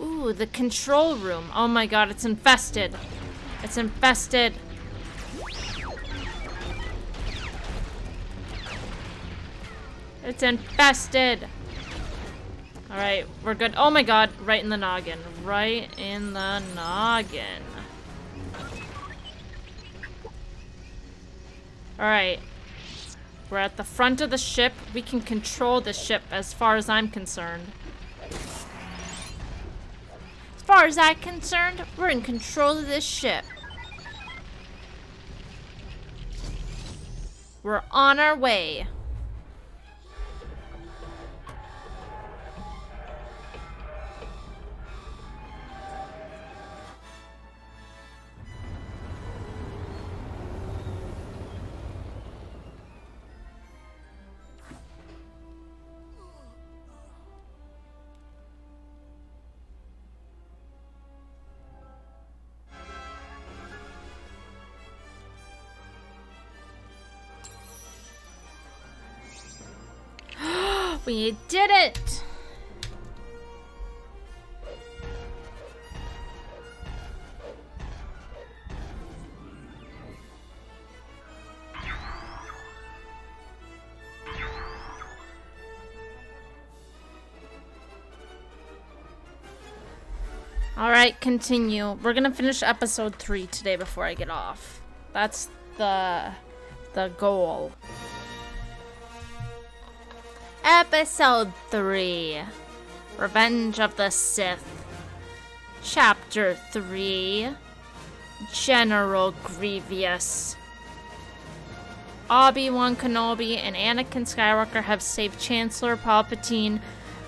Ooh, the control room. Oh my god, it's infested. It's infested. It's infested. Alright, we're good. Oh my god, right in the noggin. Right in the noggin. Alright. We're at the front of the ship. We can control the ship as far as I'm concerned. As far as I'm concerned, we're in control of this ship. We're on our way. We did it! Alright, continue. We're gonna finish episode 3 today before I get off. That's the the goal. Episode 3 Revenge of the Sith. Chapter 3 General Grievous. Obi-Wan Kenobi and Anakin Skywalker have saved Chancellor Palpatine,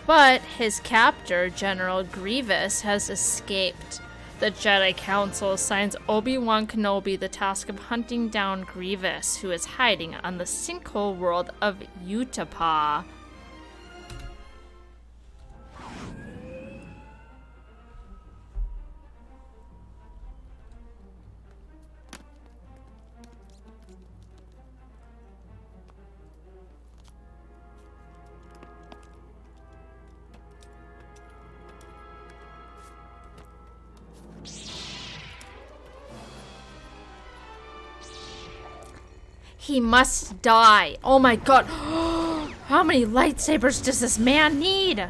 but his captor, General Grievous, has escaped. The Jedi Council assigns Obi-Wan Kenobi the task of hunting down Grievous, who is hiding on the sinkhole world of Utapau. He must die. Oh my god. How many lightsabers does this man need?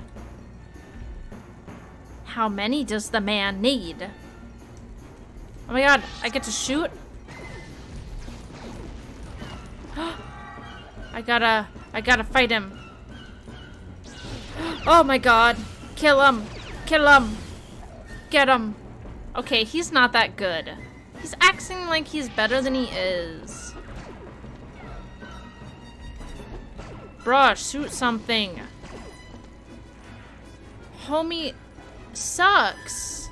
How many does the man need? Oh my god, I get to shoot? I gotta, I gotta fight him. Oh my god. Kill him. Kill him. Get him. Okay, he's not that good. He's acting like he's better than he is. Bruh, shoot something. Homie sucks.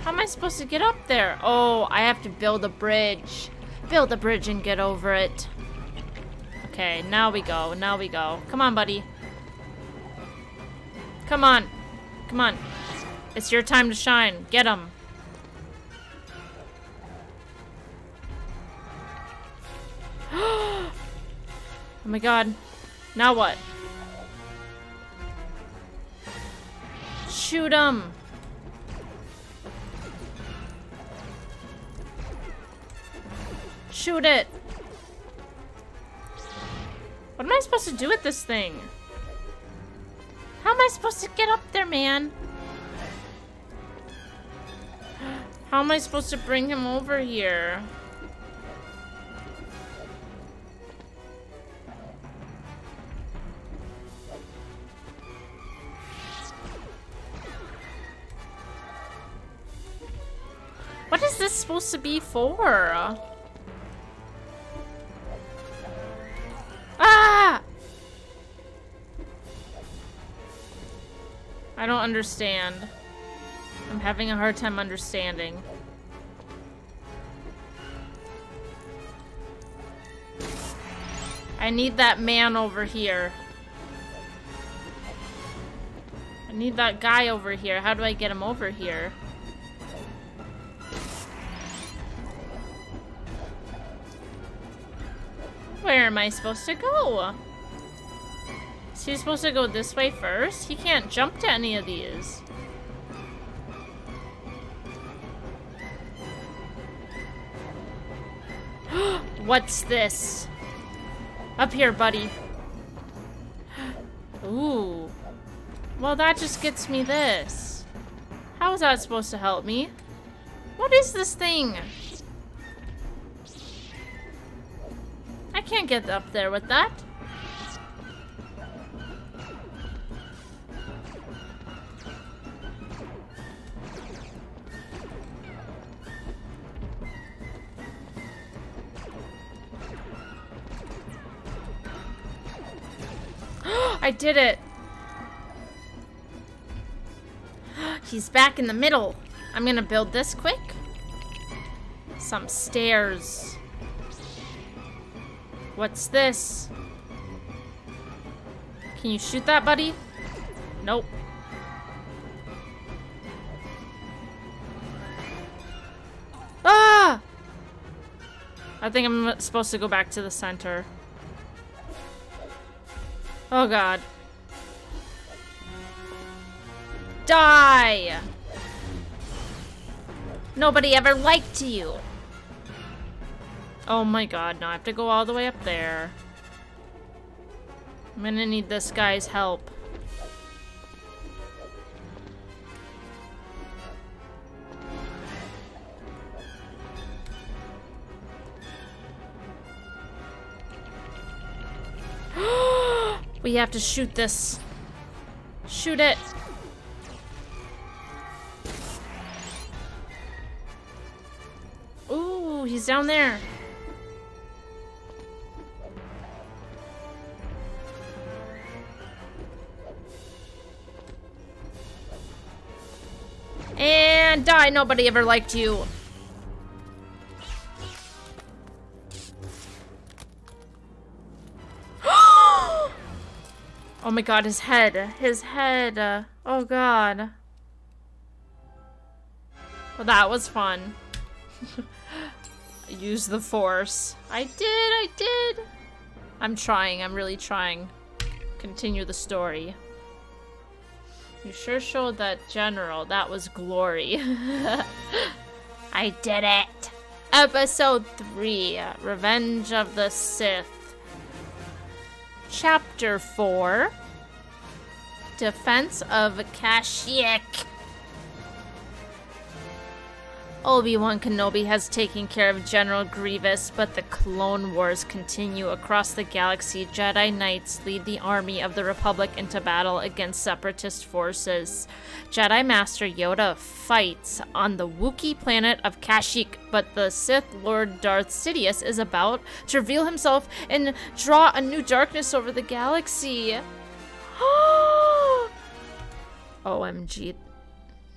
How am I supposed to get up there? Oh, I have to build a bridge. Build a bridge and get over it. Okay, now we go. Now we go. Come on, buddy. Come on. Come on. It's your time to shine. Get him. oh my god. Now what? Shoot him. Shoot it. What am I supposed to do with this thing? How am I supposed to get up there, man? How am I supposed to bring him over here? What is this supposed to be for? Ah! I don't understand. I'm having a hard time understanding. I need that man over here. I need that guy over here. How do I get him over here? Where am I supposed to go? Is he supposed to go this way first? He can't jump to any of these. What's this? Up here, buddy. Ooh. Well, that just gets me this. How is that supposed to help me? What is this thing? Can't get up there with that. I did it. He's back in the middle. I'm gonna build this quick. Some stairs. What's this? Can you shoot that, buddy? Nope. Ah! I think I'm supposed to go back to the center. Oh god. Die! Nobody ever liked you. Oh my god, now I have to go all the way up there. I'm gonna need this guy's help. we have to shoot this. Shoot it. Ooh, he's down there. Die, nobody ever liked you. oh my god, his head. His head. Uh, oh god. Well, that was fun. Use the force. I did, I did. I'm trying, I'm really trying. Continue the story. You sure showed that general. That was glory. I did it. Episode 3, Revenge of the Sith. Chapter 4, Defense of Kashyyyk. Obi-Wan Kenobi has taken care of General Grievous, but the Clone Wars continue across the galaxy. Jedi Knights lead the army of the Republic into battle against Separatist forces. Jedi Master Yoda fights on the Wookiee planet of Kashyyyk, but the Sith Lord Darth Sidious is about to reveal himself and draw a new darkness over the galaxy. OMG.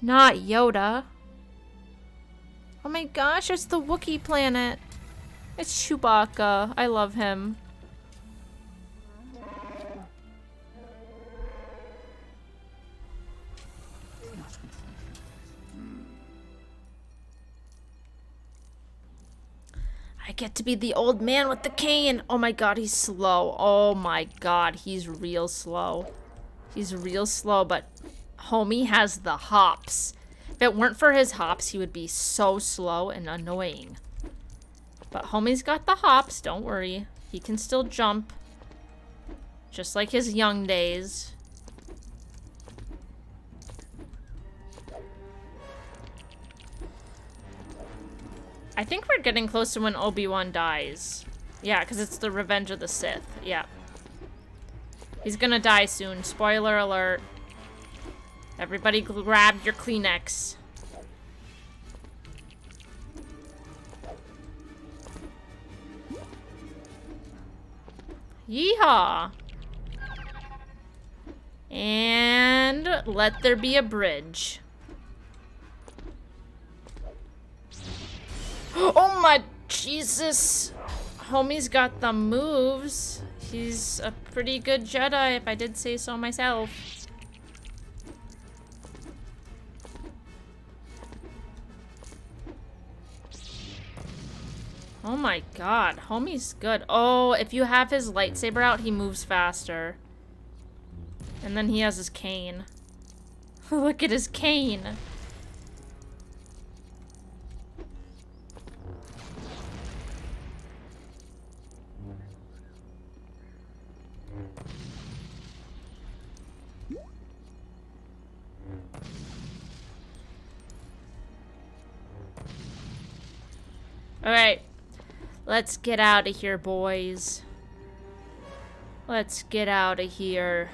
Not Yoda. Oh my gosh, it's the Wookiee planet. It's Chewbacca. I love him. I get to be the old man with the cane. Oh my god, he's slow. Oh my god, he's real slow. He's real slow, but homie has the hops. If it weren't for his hops, he would be so slow and annoying. But homie's got the hops, don't worry. He can still jump. Just like his young days. I think we're getting close to when Obi-Wan dies. Yeah, because it's the Revenge of the Sith. Yeah. He's gonna die soon. Spoiler alert. Everybody grab your Kleenex. Yeehaw! And let there be a bridge. Oh my Jesus! Homie's got the moves. He's a pretty good Jedi, if I did say so myself. Oh my god, homie's good. Oh, if you have his lightsaber out, he moves faster. And then he has his cane. Look at his cane. Alright. Let's get out of here, boys. Let's get out of here.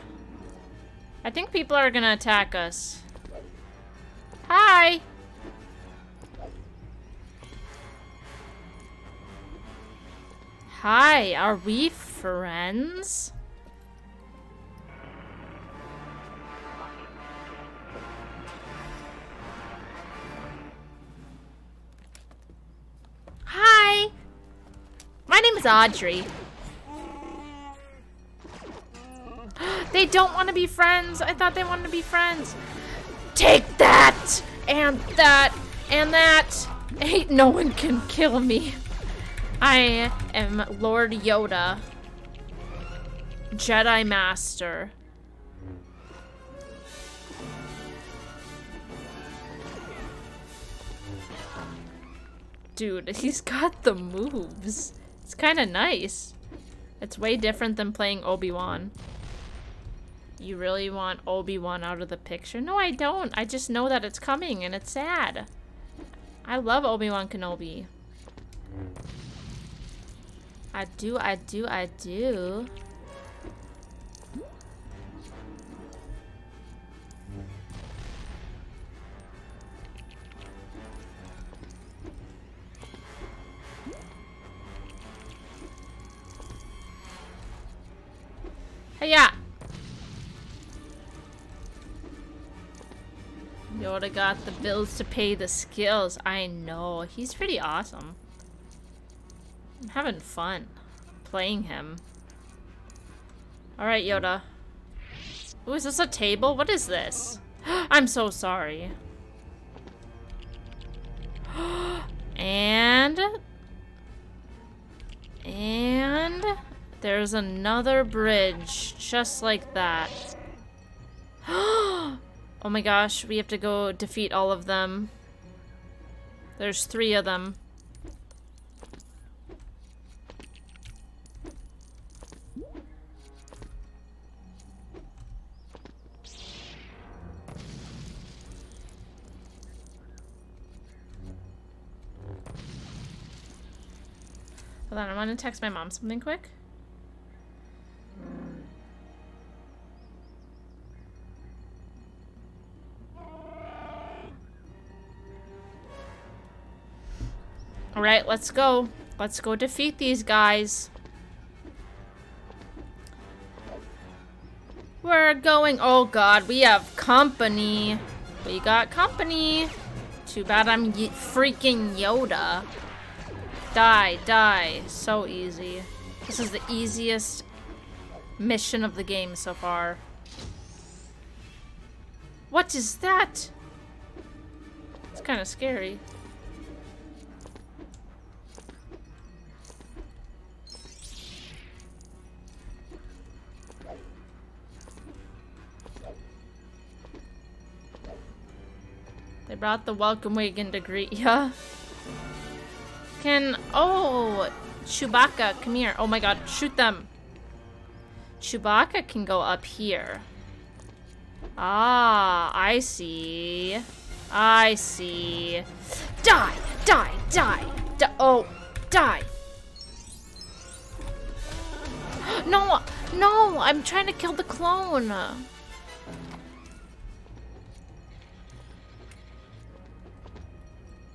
I think people are gonna attack us. Hi! Hi, are we friends? Hi! My name is Audrey. they don't want to be friends. I thought they wanted to be friends. Take that! And that! And that! Ain't no one can kill me. I am Lord Yoda. Jedi Master. Dude, he's got the moves. It's kind of nice. It's way different than playing Obi-Wan. You really want Obi-Wan out of the picture? No, I don't. I just know that it's coming and it's sad. I love Obi-Wan Kenobi. I do, I do, I do. Yeah. Yoda got the bills to pay the skills. I know. He's pretty awesome. I'm having fun playing him. Alright, Yoda. Ooh, is this a table? What is this? I'm so sorry. and... And... There's another bridge, just like that. oh my gosh, we have to go defeat all of them. There's three of them. Hold on, I want to text my mom something quick. Alright, let's go. Let's go defeat these guys. We're going... Oh god, we have company. We got company. Too bad I'm freaking Yoda. Die, die. So easy. This is the easiest mission of the game so far. What is that? It's kind of scary. They brought the welcome wagon to greet ya. Can... Oh! Chewbacca, come here. Oh my god, shoot them. Chewbacca can go up here. Ah, I see. I see. Die! Die! Die! die. Oh! Die! No! No! I'm trying to kill the clone! I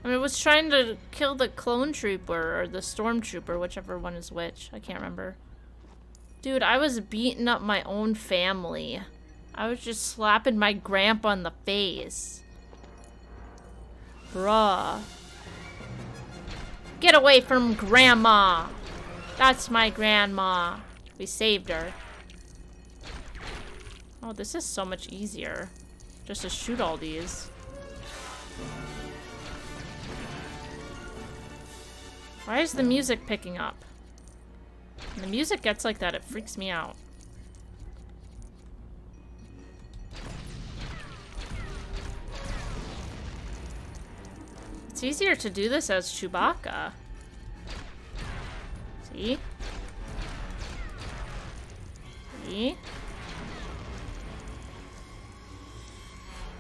mean, it was trying to kill the clone trooper or the stormtrooper, whichever one is which. I can't remember. Dude, I was beating up my own family. I was just slapping my grandpa in the face. Bruh. Get away from grandma. That's my grandma. We saved her. Oh, this is so much easier. Just to shoot all these. Why is the music picking up? When the music gets like that, it freaks me out. It's easier to do this as Chewbacca. See? See?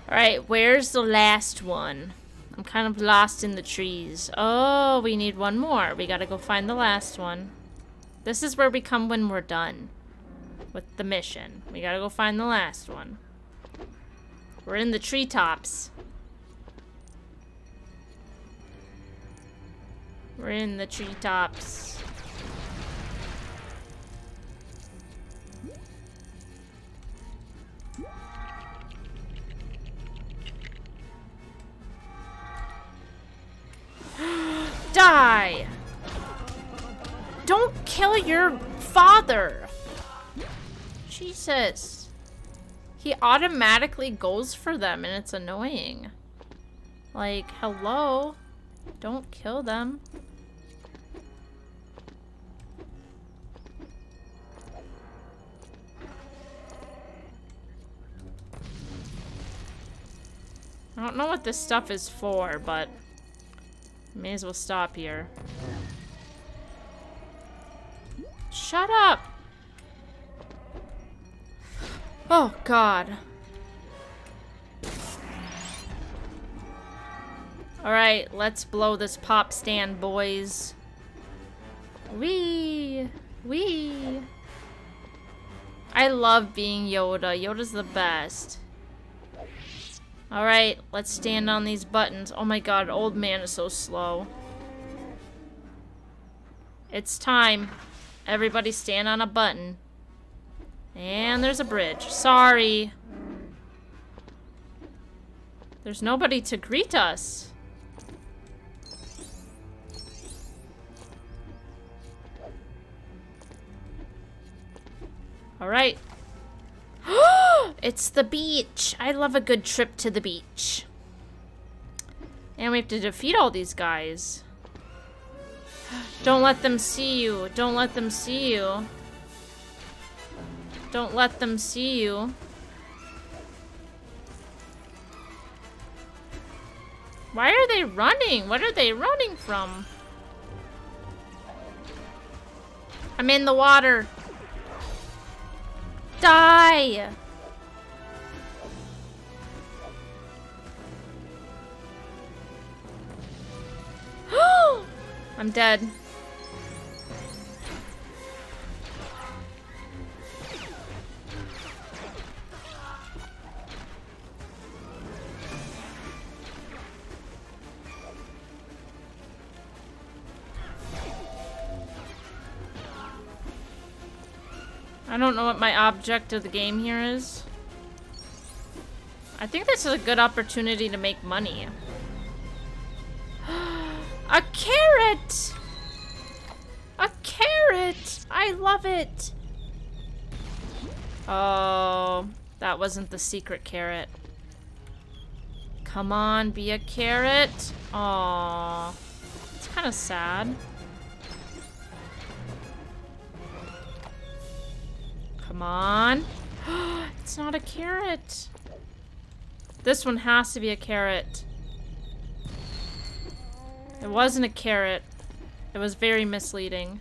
Alright, where's the last one? I'm kind of lost in the trees. Oh, we need one more. We gotta go find the last one. This is where we come when we're done with the mission. We gotta go find the last one. We're in the treetops. We're in the treetops. Die! Don't kill your father! Jesus. He automatically goes for them and it's annoying. Like, hello? Don't kill them. I don't know what this stuff is for, but May as well stop here. Shut up! Oh, God. Alright, let's blow this pop stand, boys. Wee! Wee! I love being Yoda. Yoda's the best. Alright, let's stand on these buttons. Oh my god, old man is so slow. It's time. Everybody stand on a button. And there's a bridge. Sorry. There's nobody to greet us. Alright, it's the beach. I love a good trip to the beach. And we have to defeat all these guys. Don't let them see you. Don't let them see you. Don't let them see you. Why are they running? What are they running from? I'm in the water. Die! I'm dead. Don't know what my object of the game here is. I think this is a good opportunity to make money. A carrot! A carrot! I love it! Oh, that wasn't the secret carrot. Come on, be a carrot. Aww. It's kind of sad. Come on. it's not a carrot. This one has to be a carrot. It wasn't a carrot. It was very misleading.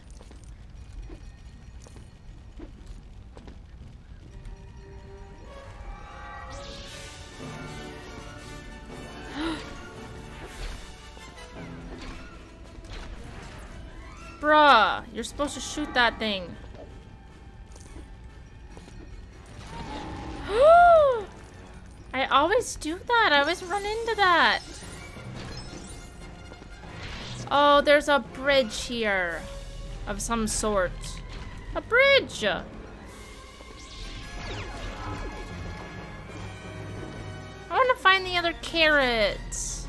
Bruh, you're supposed to shoot that thing. I always do that. I always run into that. Oh, there's a bridge here. Of some sort. A bridge! I want to find the other carrots.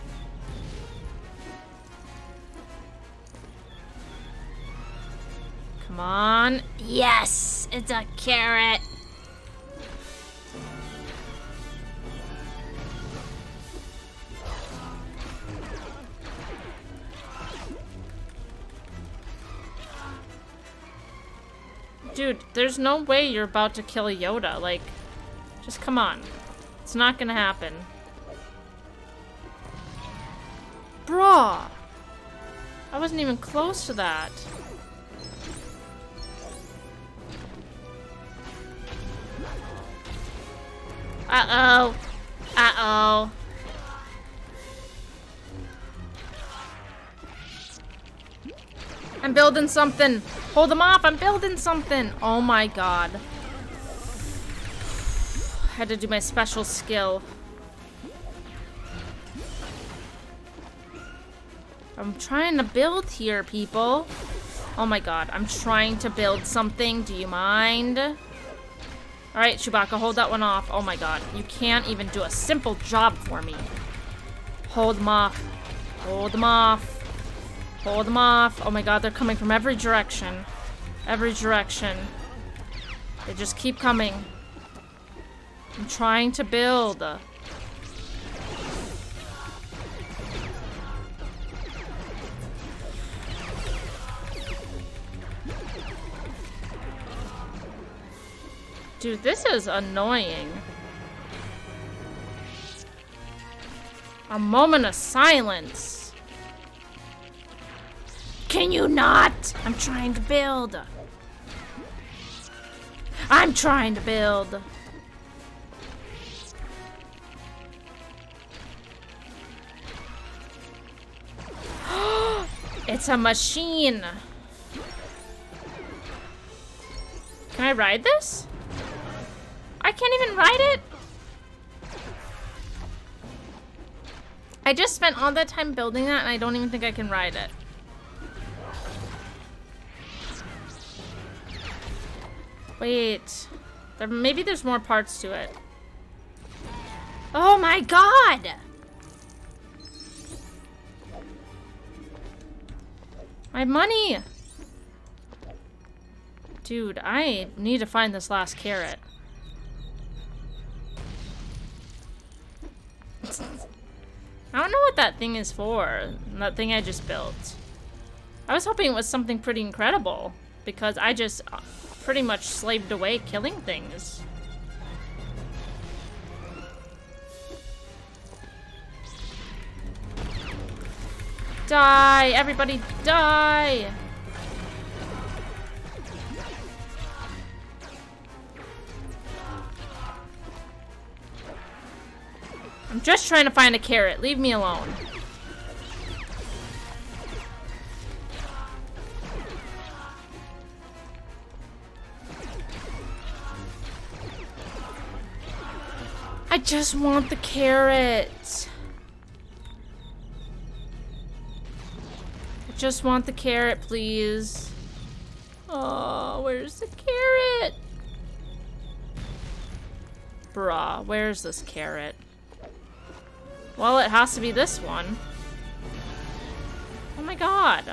Come on. Yes! It's a carrot. Dude, there's no way you're about to kill Yoda. Like, just come on. It's not gonna happen. Bruh! I wasn't even close to that. Uh-oh. Uh-oh. I'm building something. Hold them off. I'm building something. Oh my god. I had to do my special skill. I'm trying to build here, people. Oh my god. I'm trying to build something. Do you mind? Alright, Chewbacca, hold that one off. Oh my god. You can't even do a simple job for me. Hold them off. Hold them off. Hold them off. Oh my god, they're coming from every direction. Every direction. They just keep coming. I'm trying to build. Dude, this is annoying. A moment of silence. Can you not? I'm trying to build. I'm trying to build. it's a machine. Can I ride this? I can't even ride it? I just spent all that time building that and I don't even think I can ride it. Wait. There, maybe there's more parts to it. Oh my god! My money! Dude, I need to find this last carrot. I don't know what that thing is for. That thing I just built. I was hoping it was something pretty incredible. Because I just pretty much slaved away killing things. Die! Everybody die! I'm just trying to find a carrot. Leave me alone. I just want the carrot. I just want the carrot, please. Oh, where's the carrot? Bruh, where's this carrot? Well, it has to be this one. Oh my god.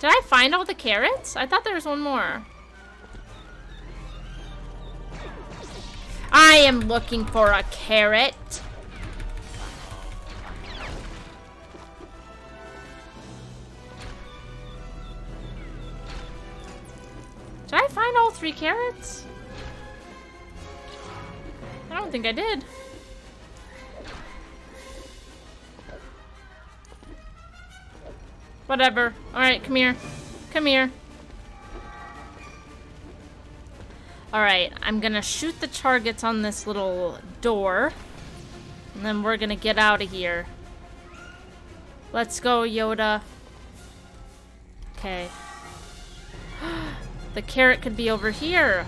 Did I find all the carrots? I thought there was one more. I am looking for a carrot. Did I find all three carrots? I don't think I did. Whatever. Alright, come here. Come here. Alright, I'm gonna shoot the targets on this little door. And then we're gonna get out of here. Let's go, Yoda. Okay. the carrot could be over here.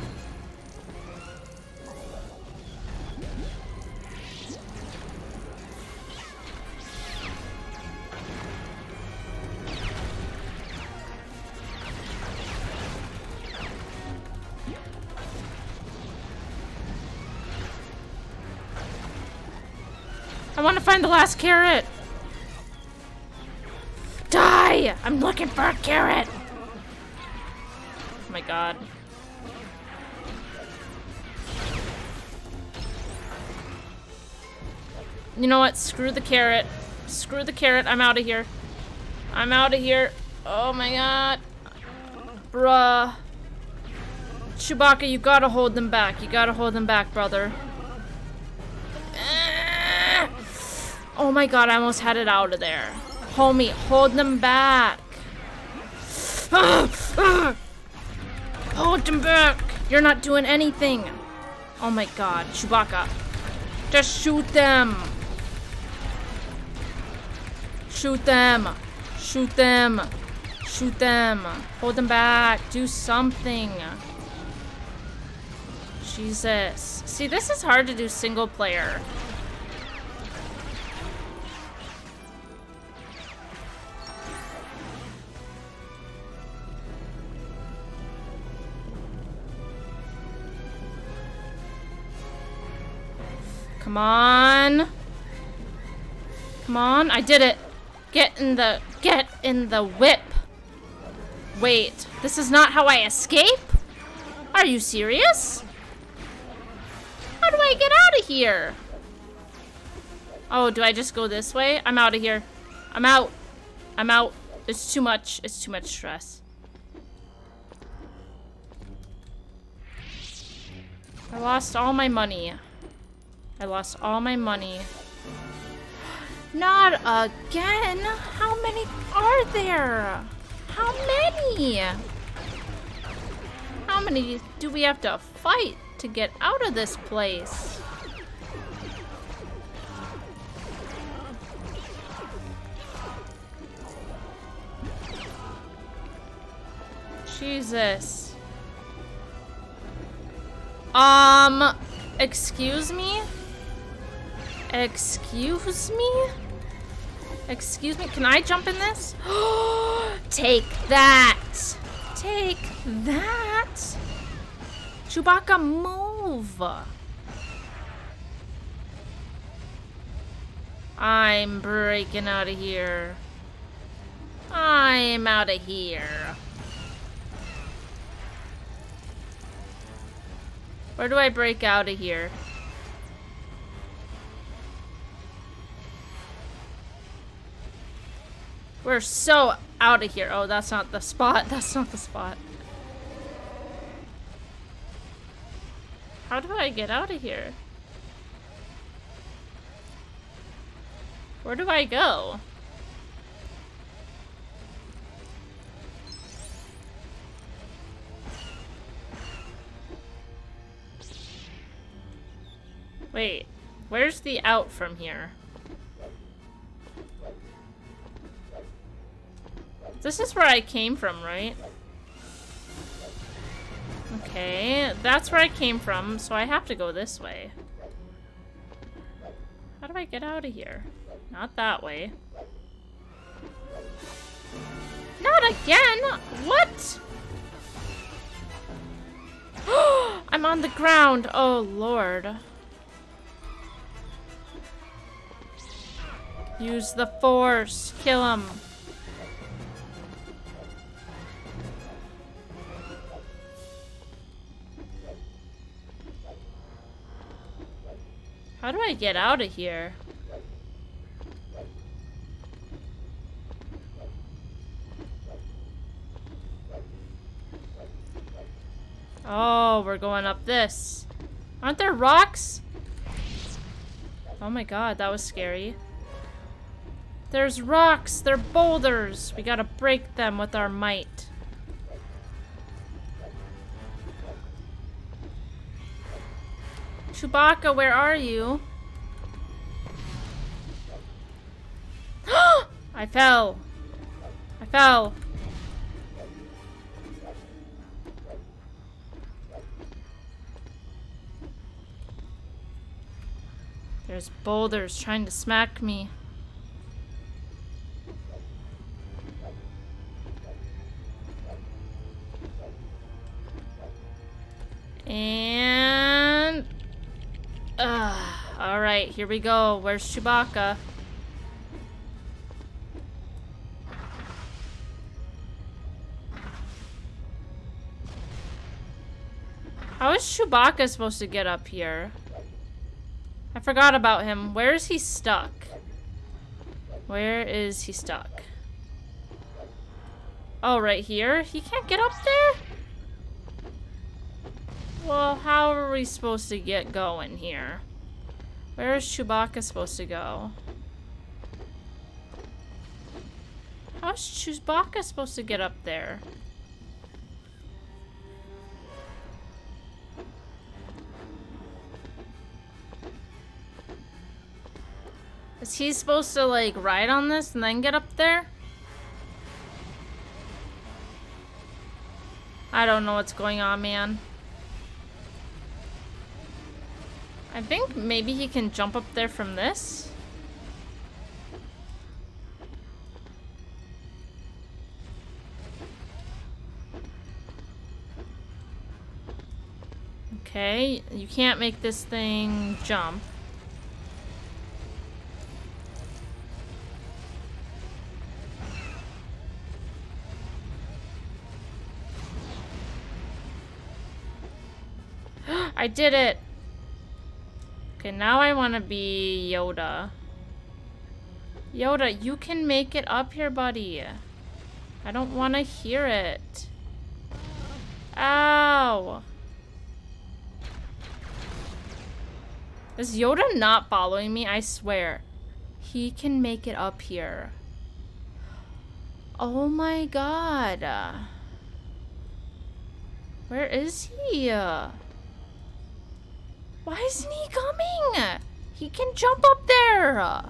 I want to find the last carrot. Die! I'm looking for a carrot. Oh my god. You know what? Screw the carrot. Screw the carrot. I'm out of here. I'm out of here. Oh my god. Bruh. Chewbacca, you gotta hold them back. You gotta hold them back, brother. Oh my god, I almost had it out of there. Homie, hold them back. Hold them back. You're not doing anything. Oh my god, Chewbacca. Just shoot them. Shoot them. Shoot them. Shoot them. Hold them back. Do something. Jesus. See, this is hard to do single player. Come on. Come on. I did it. Get in the... Get in the whip. Wait. This is not how I escape? Are you serious? How do I get out of here? Oh, do I just go this way? I'm out of here. I'm out. I'm out. It's too much. It's too much stress. I lost all my money. I lost all my money. Not again! How many are there? How many? How many do we have to fight to get out of this place? Jesus. Um, excuse me? Excuse me? Excuse me, can I jump in this? Take that! Take that! Chewbacca, move! I'm breaking out of here. I'm out of here. Where do I break out of here? We're so out of here. Oh, that's not the spot. That's not the spot. How do I get out of here? Where do I go? Wait, where's the out from here? This is where I came from, right? Okay, that's where I came from, so I have to go this way. How do I get out of here? Not that way. Not again! What? I'm on the ground! Oh, Lord. Use the force. Kill him. How do I get out of here? Oh, we're going up this. Aren't there rocks? Oh my god, that was scary. There's rocks. They're boulders. We gotta break them with our might. Chewbacca, where are you? I fell. I fell. There's boulders trying to smack me. And... Uh, Alright, here we go. Where's Chewbacca? How is Chewbacca supposed to get up here? I forgot about him. Where is he stuck? Where is he stuck? Oh, right here? He can't get up there? Well, how are we supposed to get going here? Where is Chewbacca supposed to go? How's Chewbacca supposed to get up there? Is he supposed to, like, ride on this and then get up there? I don't know what's going on, man. I think maybe he can jump up there from this. Okay, you can't make this thing jump. I did it! Okay, now I want to be Yoda. Yoda, you can make it up here, buddy. I don't want to hear it. Ow! Is Yoda not following me? I swear. He can make it up here. Oh my god. Where is he? Why isn't he coming? He can jump up there.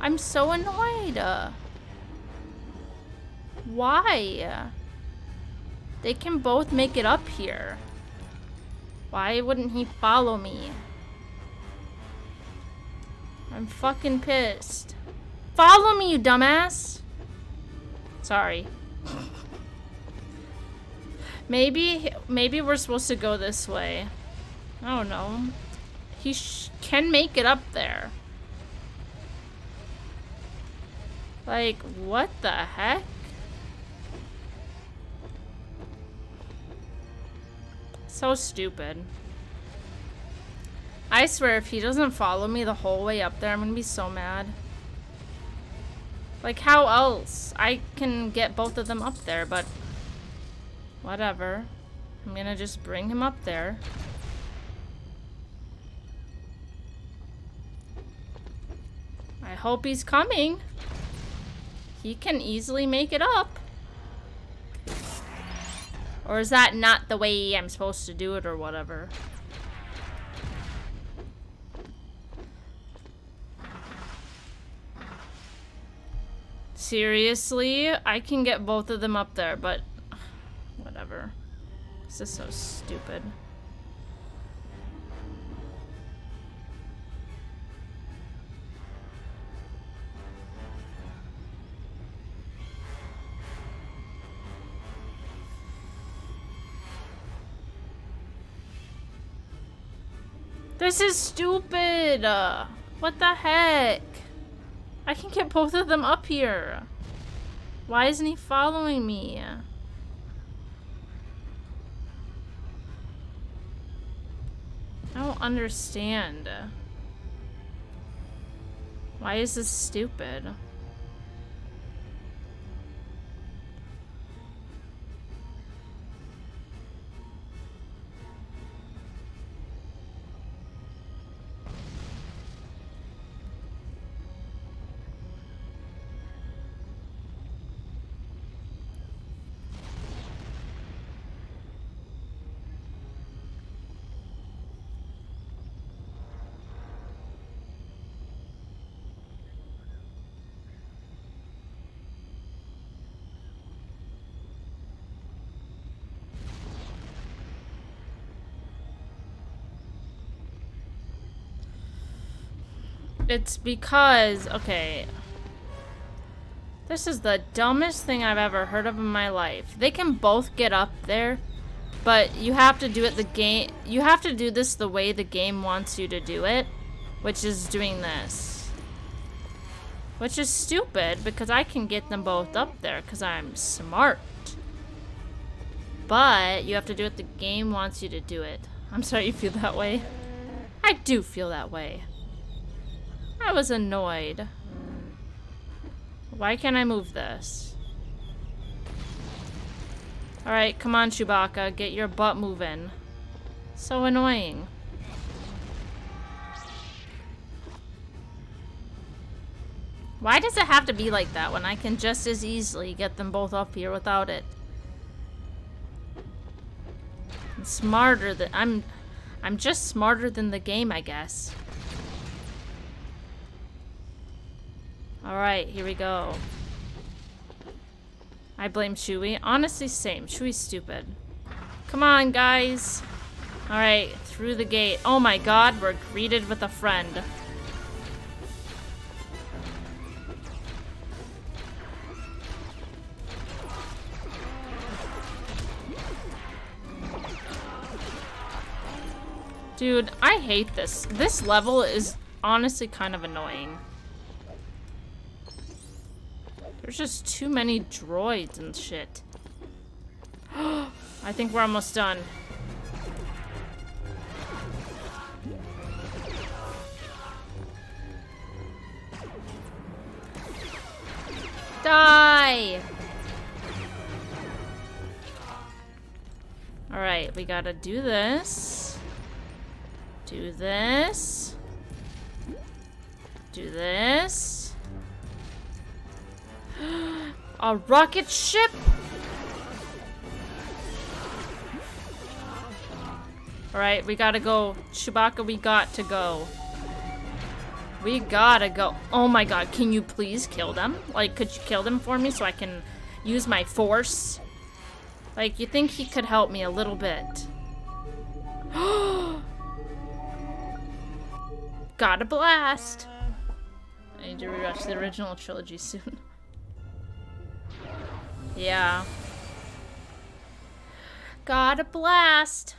I'm so annoyed. Why? They can both make it up here. Why wouldn't he follow me? I'm fucking pissed. Follow me, you dumbass! Sorry. maybe, maybe we're supposed to go this way. I don't know. He can make it up there. Like, what the heck? So stupid. I swear, if he doesn't follow me the whole way up there, I'm gonna be so mad. Like, how else? I can get both of them up there, but... Whatever. I'm gonna just bring him up there. I hope he's coming. He can easily make it up. Or is that not the way I'm supposed to do it or whatever? Seriously? I can get both of them up there, but whatever. This is so stupid. This is stupid. Uh, what the heck? I can get both of them up here. Why isn't he following me? I don't understand. Why is this stupid? It's because, okay. This is the dumbest thing I've ever heard of in my life. They can both get up there, but you have to do it the game, you have to do this the way the game wants you to do it, which is doing this. Which is stupid because I can get them both up there because I'm smart. But you have to do it the game wants you to do it. I'm sorry you feel that way. I do feel that way. I was annoyed. Why can't I move this? Alright, come on, Chewbacca. Get your butt moving. So annoying. Why does it have to be like that when I can just as easily get them both up here without it? I'm smarter than- I'm- I'm just smarter than the game, I guess. Alright, here we go. I blame Chewie. Honestly, same. Chewie's stupid. Come on, guys. Alright, through the gate. Oh my god, we're greeted with a friend. Dude, I hate this. This level is honestly kind of annoying. There's just too many droids and shit. I think we're almost done. Die! Alright, we gotta do this. Do this. Do this. A rocket ship? Alright, we gotta go. Chewbacca, we got to go. We gotta go. Oh my god, can you please kill them? Like, could you kill them for me so I can use my force? Like, you think he could help me a little bit? got a blast! I need to rewatch the original trilogy soon. Yeah. Got a blast.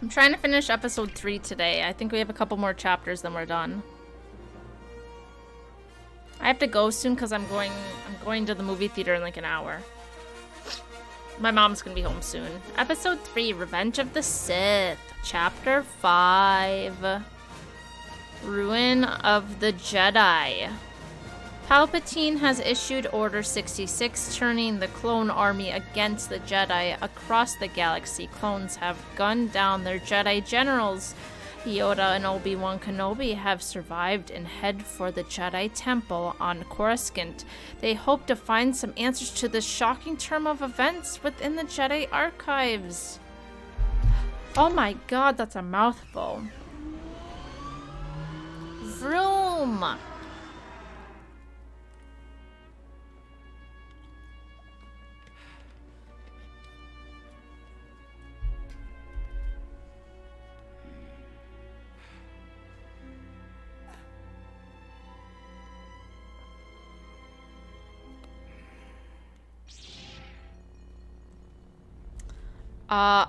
I'm trying to finish episode 3 today. I think we have a couple more chapters then we're done. I have to go soon because I'm going I'm going to the movie theater in like an hour. My mom's gonna be home soon. Episode 3, Revenge of the Sith. Chapter 5. Ruin of the Jedi. Palpatine has issued Order 66, turning the clone army against the Jedi across the galaxy. Clones have gunned down their Jedi generals. Yoda and Obi-Wan Kenobi have survived and head for the Jedi Temple on Coruscant. They hope to find some answers to this shocking term of events within the Jedi archives. Oh my god, that's a mouthful. Vroom! Uh,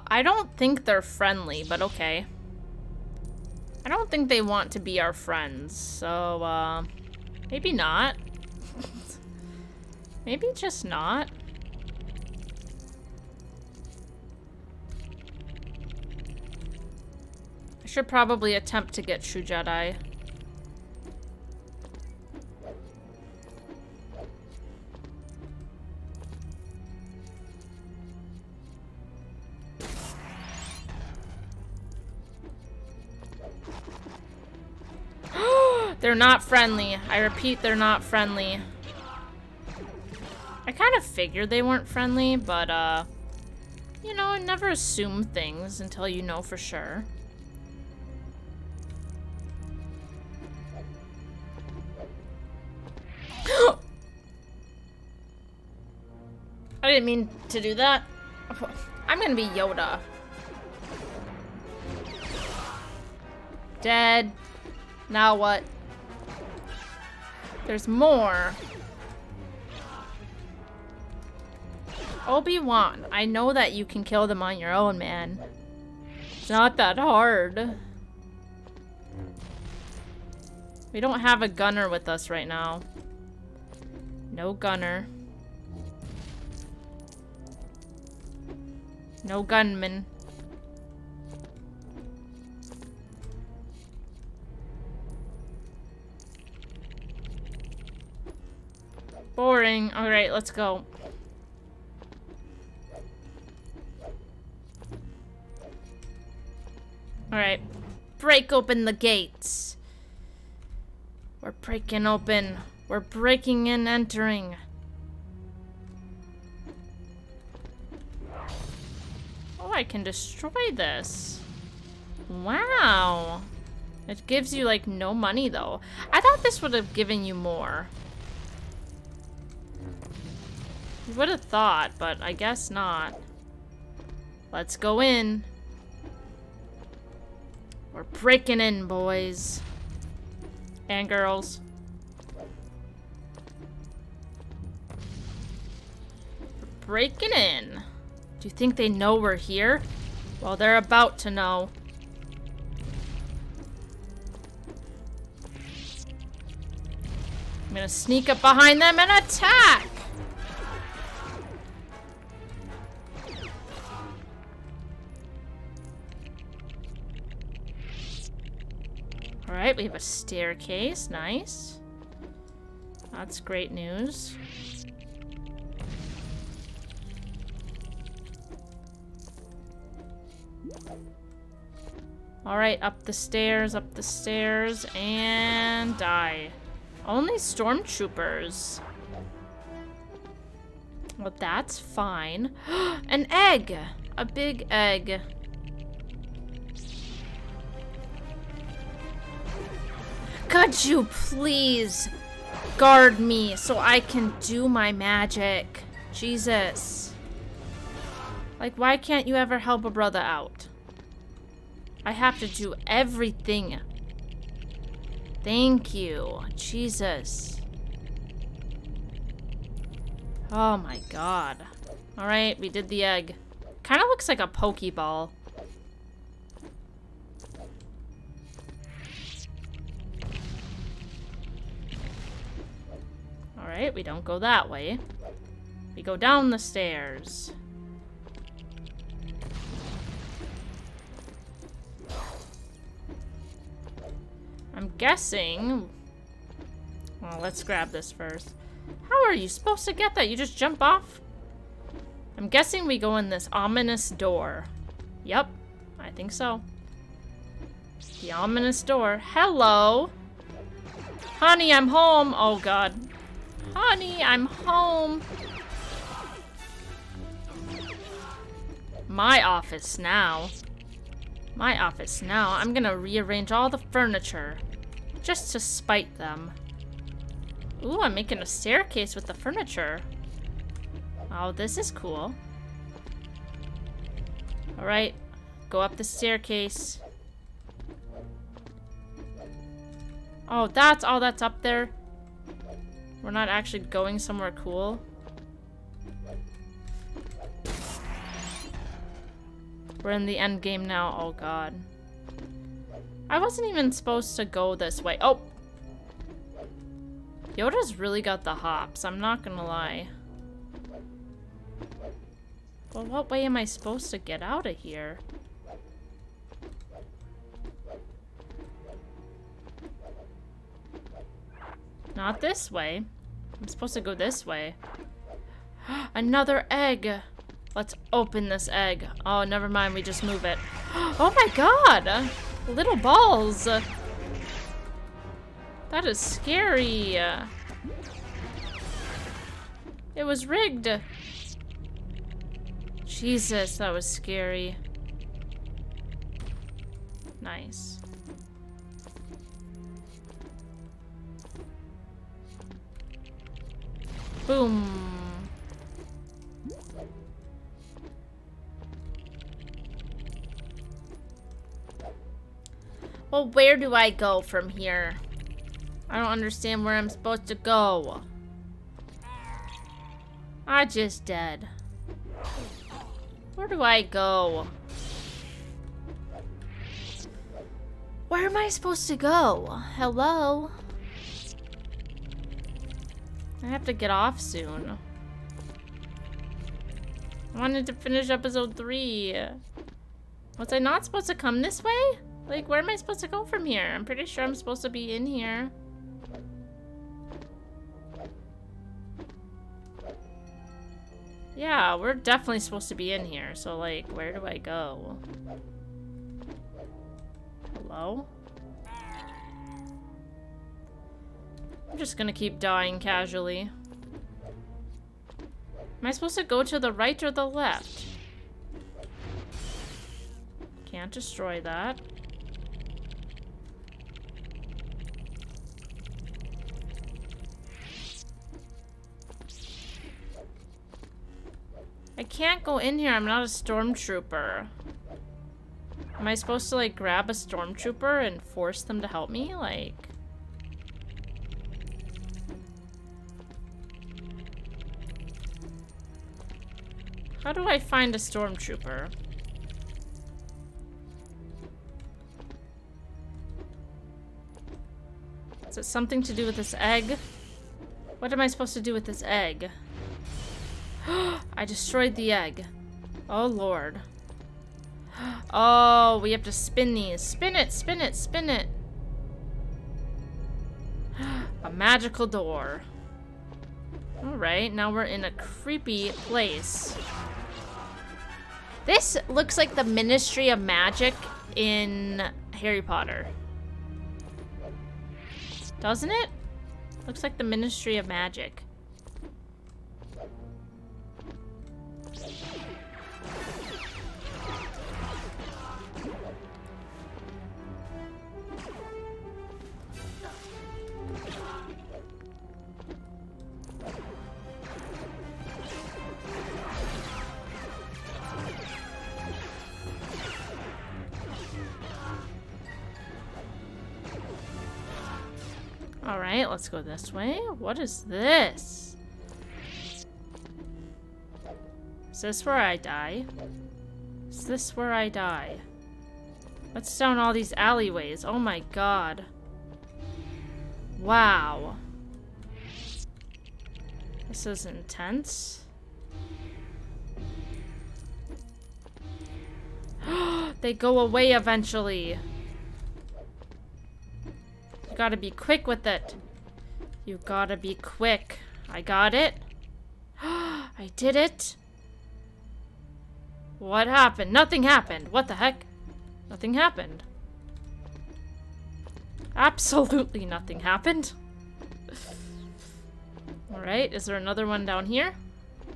I don't think they're friendly, but okay. I don't think they want to be our friends, so, uh, maybe not. maybe just not. I should probably attempt to get True Jedi. They're not friendly. I repeat, they're not friendly. I kind of figured they weren't friendly, but, uh... You know, never assume things until you know for sure. I didn't mean to do that. I'm gonna be Yoda. Dead. Now what? There's more. Obi-Wan, I know that you can kill them on your own, man. It's not that hard. We don't have a gunner with us right now. No gunner. No gunman. Boring. Alright, let's go. Alright. Break open the gates. We're breaking open. We're breaking and entering. Oh, I can destroy this. Wow. It gives you, like, no money, though. I thought this would have given you more. You would have thought, but I guess not. Let's go in. We're breaking in, boys. And girls. We're breaking in. Do you think they know we're here? Well, they're about to know. I'm gonna sneak up behind them and attack! Alright, we have a staircase. Nice. That's great news. Alright, up the stairs, up the stairs, and die. Only stormtroopers. Well, that's fine. An egg! A big egg. Could you please guard me so I can do my magic? Jesus. Like, why can't you ever help a brother out? I have to do everything. Thank you. Jesus. Oh my god. Alright, we did the egg. Kind of looks like a Pokeball. Alright, we don't go that way. We go down the stairs. I'm guessing... Well, let's grab this first. How are you supposed to get that? You just jump off? I'm guessing we go in this ominous door. Yep, I think so. The ominous door. Hello! Honey, I'm home! Oh god. Honey, I'm home. My office now. My office now. I'm gonna rearrange all the furniture. Just to spite them. Ooh, I'm making a staircase with the furniture. Oh, this is cool. Alright, go up the staircase. Oh, that's all that's up there. We're not actually going somewhere cool. We're in the end game now. Oh god. I wasn't even supposed to go this way. Oh! Yoda's really got the hops, I'm not gonna lie. Well, what way am I supposed to get out of here? Not this way. I'm supposed to go this way. Another egg! Let's open this egg. Oh, never mind, we just move it. Oh my god! Little balls! That is scary. It was rigged. Jesus, that was scary. Nice. Boom. Well, where do I go from here? I don't understand where I'm supposed to go. I just dead. Where do I go? Where am I supposed to go? Hello? I have to get off soon. I wanted to finish episode 3. Was I not supposed to come this way? Like, where am I supposed to go from here? I'm pretty sure I'm supposed to be in here. Yeah, we're definitely supposed to be in here. So, like, where do I go? Hello? I'm just gonna keep dying casually. Am I supposed to go to the right or the left? Can't destroy that. I can't go in here. I'm not a stormtrooper. Am I supposed to, like, grab a stormtrooper and force them to help me? Like... How do I find a stormtrooper? Is it something to do with this egg? What am I supposed to do with this egg? I destroyed the egg. Oh, Lord. Oh, we have to spin these. Spin it, spin it, spin it. A magical door. Alright, now we're in a creepy place. This looks like the Ministry of Magic in Harry Potter. Doesn't it? Looks like the Ministry of Magic. Let's go this way. What is this? Is this where I die? Is this where I die? What's down all these alleyways? Oh my god. Wow. This is intense. they go away eventually You gotta be quick with it. You gotta be quick. I got it. I did it. What happened? Nothing happened. What the heck? Nothing happened. Absolutely nothing happened. Alright, is there another one down here?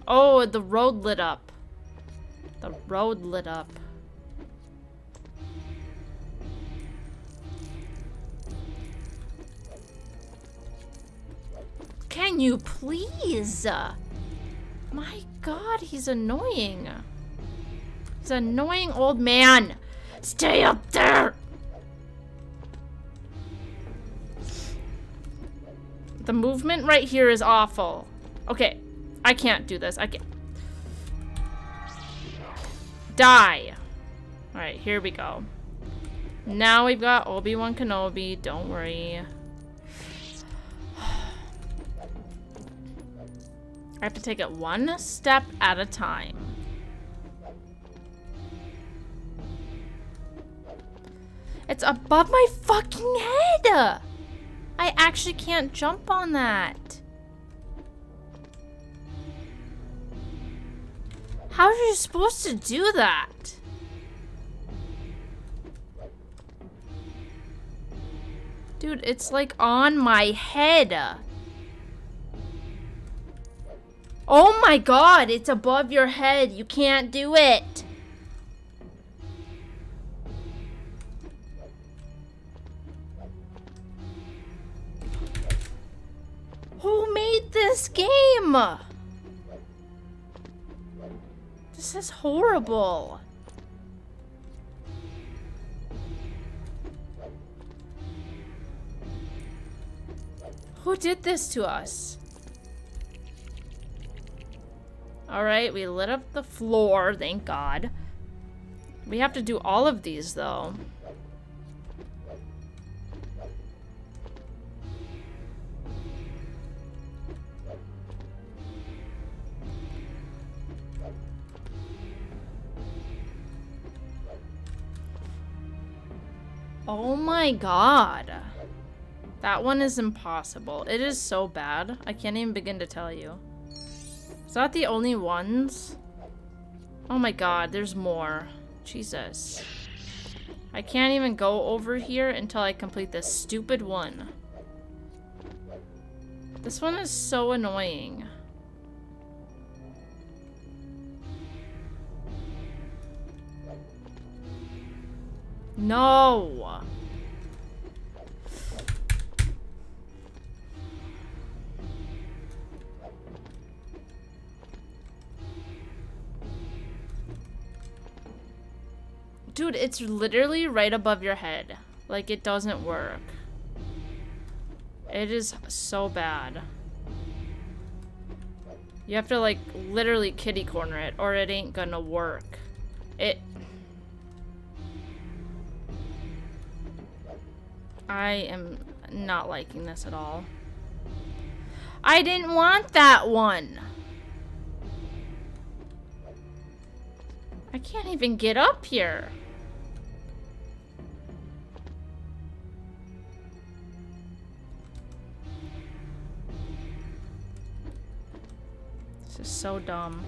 Oh, the road lit up. The road lit up. Can you please? My god, he's annoying. He's an annoying old man. Stay up there! The movement right here is awful. Okay, I can't do this. I can't. Die. Alright, here we go. Now we've got Obi-Wan Kenobi. Don't worry. I have to take it one step at a time. It's above my fucking head! I actually can't jump on that. How are you supposed to do that? Dude, it's like on my head. Oh my god, it's above your head. You can't do it. Who made this game? This is horrible. Who did this to us? Alright, we lit up the floor, thank God. We have to do all of these, though. Oh my god. That one is impossible. It is so bad. I can't even begin to tell you. Is that the only ones? Oh my god, there's more. Jesus. I can't even go over here until I complete this stupid one. This one is so annoying. No! Dude, it's literally right above your head. Like, it doesn't work. It is so bad. You have to, like, literally kitty corner it, or it ain't gonna work. It... I am not liking this at all. I didn't want that one! I can't even get up here. So dumb.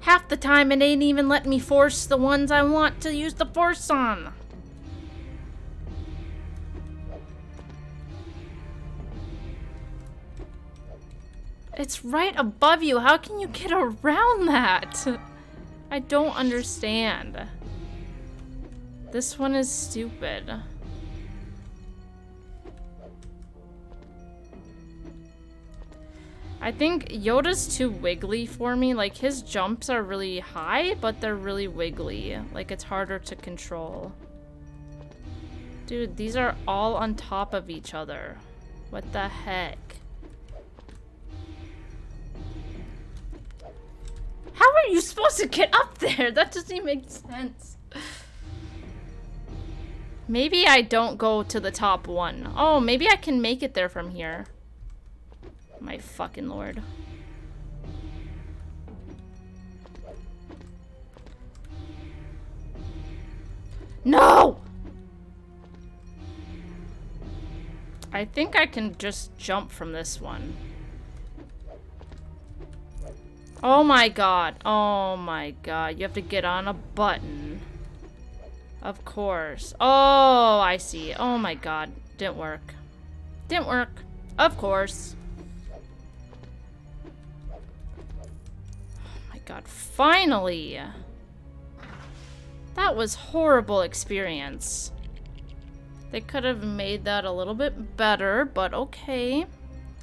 Half the time it ain't even letting me force the ones I want to use the force on. It's right above you. How can you get around that? I don't understand. This one is stupid. I think Yoda's too wiggly for me. Like, his jumps are really high, but they're really wiggly. Like, it's harder to control. Dude, these are all on top of each other. What the heck? How are you supposed to get up there? That doesn't make sense. Maybe I don't go to the top one. Oh, maybe I can make it there from here. My fucking lord. No! I think I can just jump from this one. Oh my god. Oh my god. You have to get on a button. Of course. Oh, I see. Oh my god. Didn't work. Didn't work. Of course. God. Finally! That was horrible experience. They could have made that a little bit better, but okay.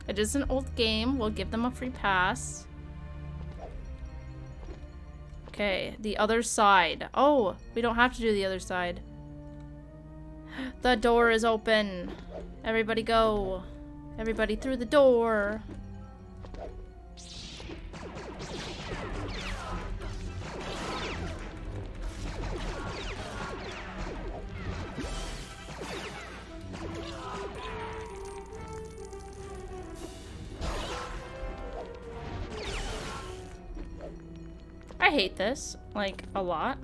It is an old game. We'll give them a free pass. Okay, the other side. Oh, we don't have to do the other side. The door is open. Everybody go. Everybody through the door. I hate this, like, a lot.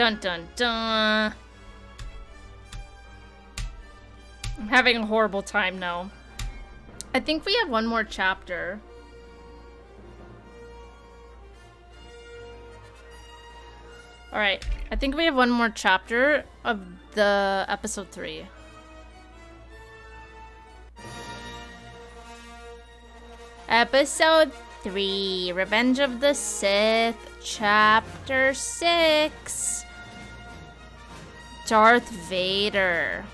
Dun dun dun. I'm having a horrible time now. I think we have one more chapter. Alright, I think we have one more chapter of the episode 3. Episode 3, Revenge of the Sith, Chapter 6. Darth Vader.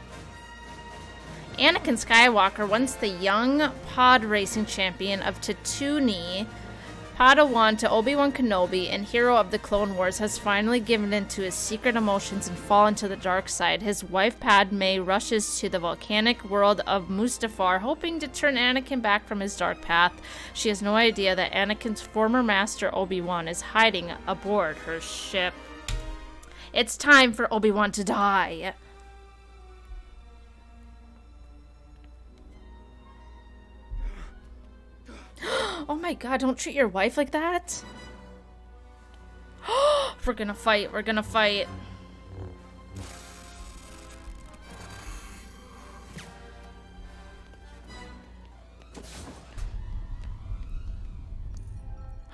Anakin Skywalker, once the young pod racing champion of Tatooine, Padawan to Obi-Wan Kenobi and hero of the Clone Wars, has finally given in to his secret emotions and fallen to the dark side. His wife Padme rushes to the volcanic world of Mustafar, hoping to turn Anakin back from his dark path. She has no idea that Anakin's former master Obi-Wan is hiding aboard her ship. It's time for Obi-Wan to die. oh my god, don't treat your wife like that. we're gonna fight, we're gonna fight.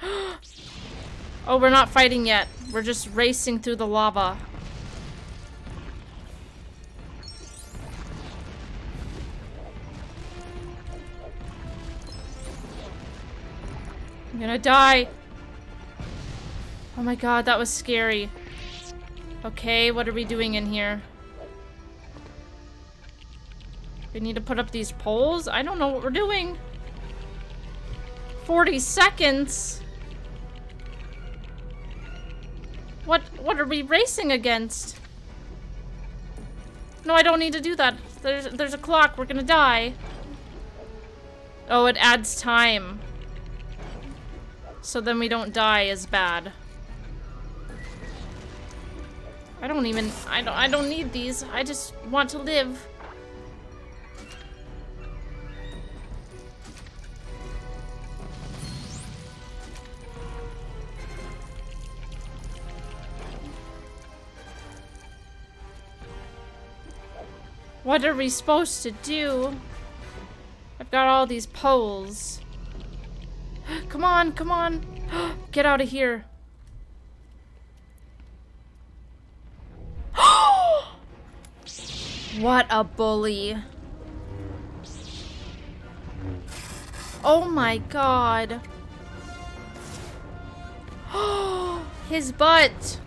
oh, we're not fighting yet. We're just racing through the lava. I'm gonna die. Oh my god, that was scary. Okay, what are we doing in here? We need to put up these poles? I don't know what we're doing. 40 seconds? What what are we racing against? No, I don't need to do that. There's there's a clock. We're gonna die. Oh, it adds time. So then we don't die as bad. I don't even I don't I don't need these. I just want to live. What are we supposed to do? I've got all these poles. Come on, come on. Get out of here. what a bully. Oh my god. His butt.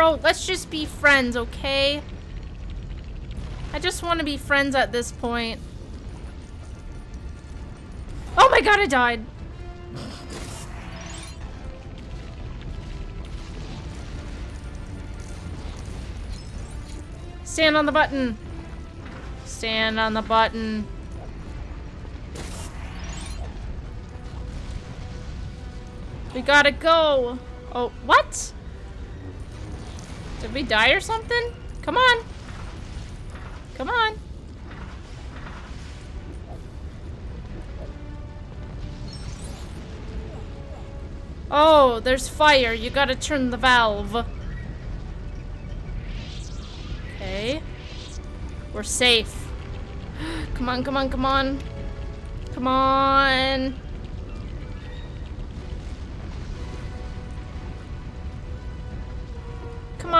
Bro, let's just be friends, okay? I just want to be friends at this point. Oh my god, I died. Stand on the button. Stand on the button. We gotta go. Oh, what? Did we die or something? Come on. Come on. Oh, there's fire. You gotta turn the valve. Okay. We're safe. Come on, come on, come on. Come on.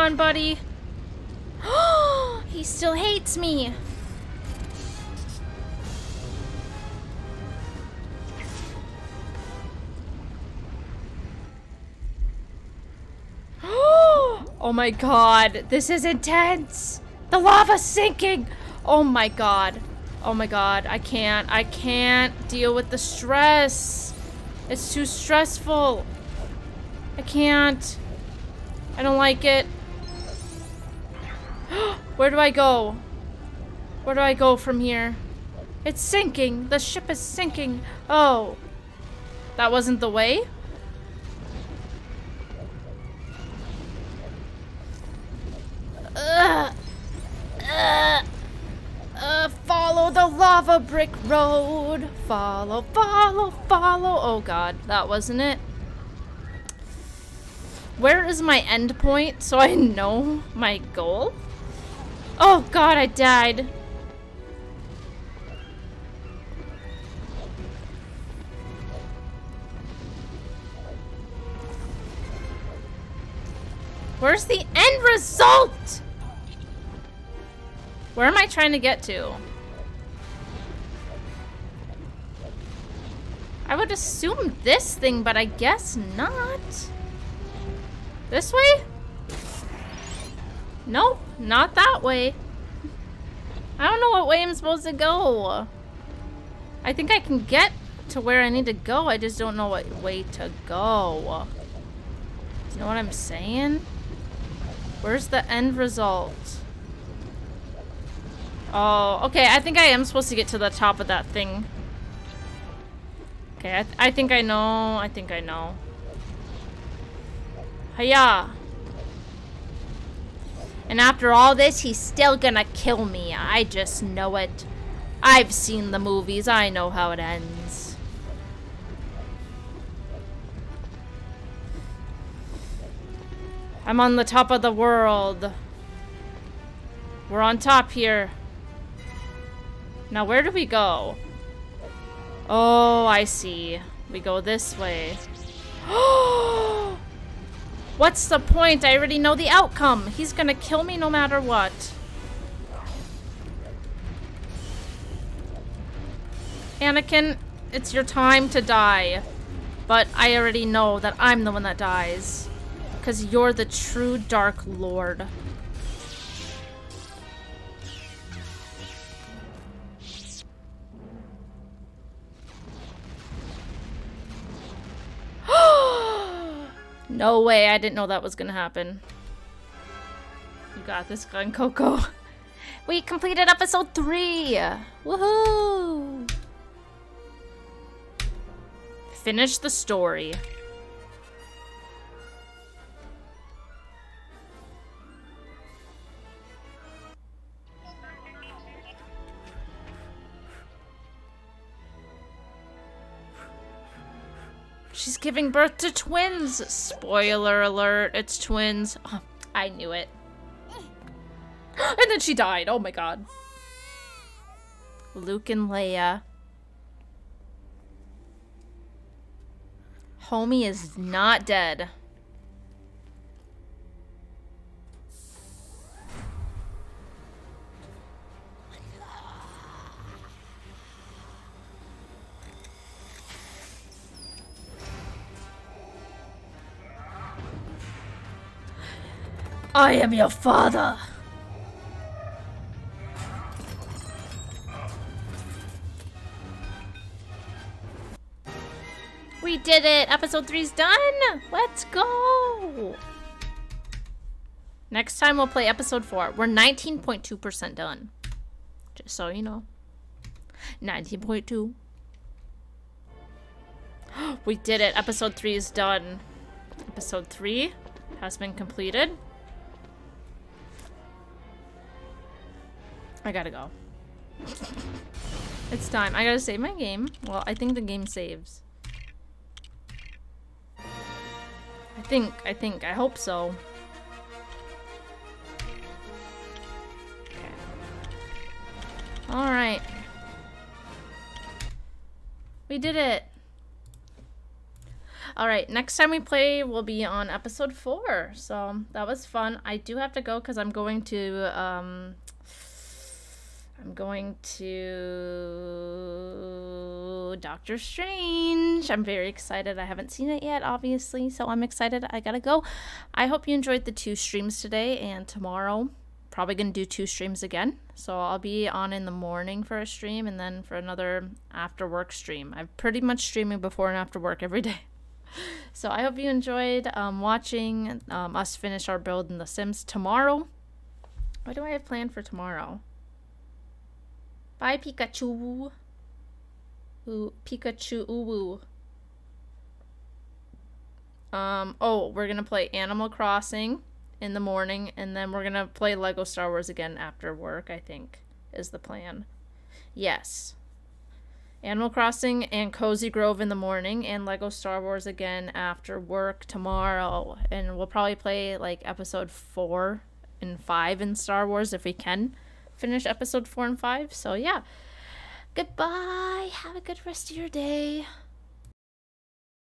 On, buddy. he still hates me. Oh my god, this is intense. The lava's sinking. Oh my god. Oh my god, I can't. I can't deal with the stress. It's too stressful. I can't. I don't like it. Where do I go? Where do I go from here? It's sinking. The ship is sinking. Oh. That wasn't the way? Ugh. Uh, uh, follow the lava brick road. Follow, follow, follow. Oh god, that wasn't it. Where is my end point so I know my goal? Oh god, I died. Where's the end result? Where am I trying to get to? I would assume this thing, but I guess not. This way? Nope, not that way. I don't know what way I'm supposed to go. I think I can get to where I need to go. I just don't know what way to go. Do you know what I'm saying? Where's the end result? Oh, okay. I think I am supposed to get to the top of that thing. Okay, I, th I think I know. I think I know. Hiya! And after all this, he's still gonna kill me. I just know it. I've seen the movies. I know how it ends. I'm on the top of the world. We're on top here. Now, where do we go? Oh, I see. We go this way. Oh! What's the point? I already know the outcome. He's gonna kill me no matter what. Anakin, it's your time to die. But I already know that I'm the one that dies. Because you're the true Dark Lord. No way, I didn't know that was gonna happen. You got this gun, Coco. We completed episode three! Woohoo! Finish the story. She's giving birth to twins. Spoiler alert, it's twins. Oh, I knew it. and then she died. Oh my god. Luke and Leia. Homie is not dead. I am your father. We did it! Episode three's done! Let's go! Next time we'll play episode 4. We're 19.2% done. Just so you know. 19.2. we did it. Episode 3 is done. Episode 3 has been completed. I gotta go. it's time. I gotta save my game. Well, I think the game saves. I think, I think, I hope so. Alright. We did it. Alright, next time we play will be on episode 4. So, that was fun. I do have to go because I'm going to, um, I'm going to Doctor Strange. I'm very excited. I haven't seen it yet, obviously, so I'm excited. I gotta go. I hope you enjoyed the two streams today and tomorrow. Probably gonna do two streams again. So I'll be on in the morning for a stream and then for another after work stream. I'm pretty much streaming before and after work every day. so I hope you enjoyed um, watching um, us finish our build in The Sims tomorrow. What do I have planned for tomorrow? Bye, Pikachu. Ooh, Pikachu ooh. Um, oh, we're gonna play Animal Crossing in the morning, and then we're gonna play Lego Star Wars again after work, I think, is the plan. Yes. Animal Crossing and Cozy Grove in the morning, and Lego Star Wars again after work tomorrow. And we'll probably play like episode four and five in Star Wars if we can finish episode four and five. So, yeah. Goodbye. Have a good rest of your day.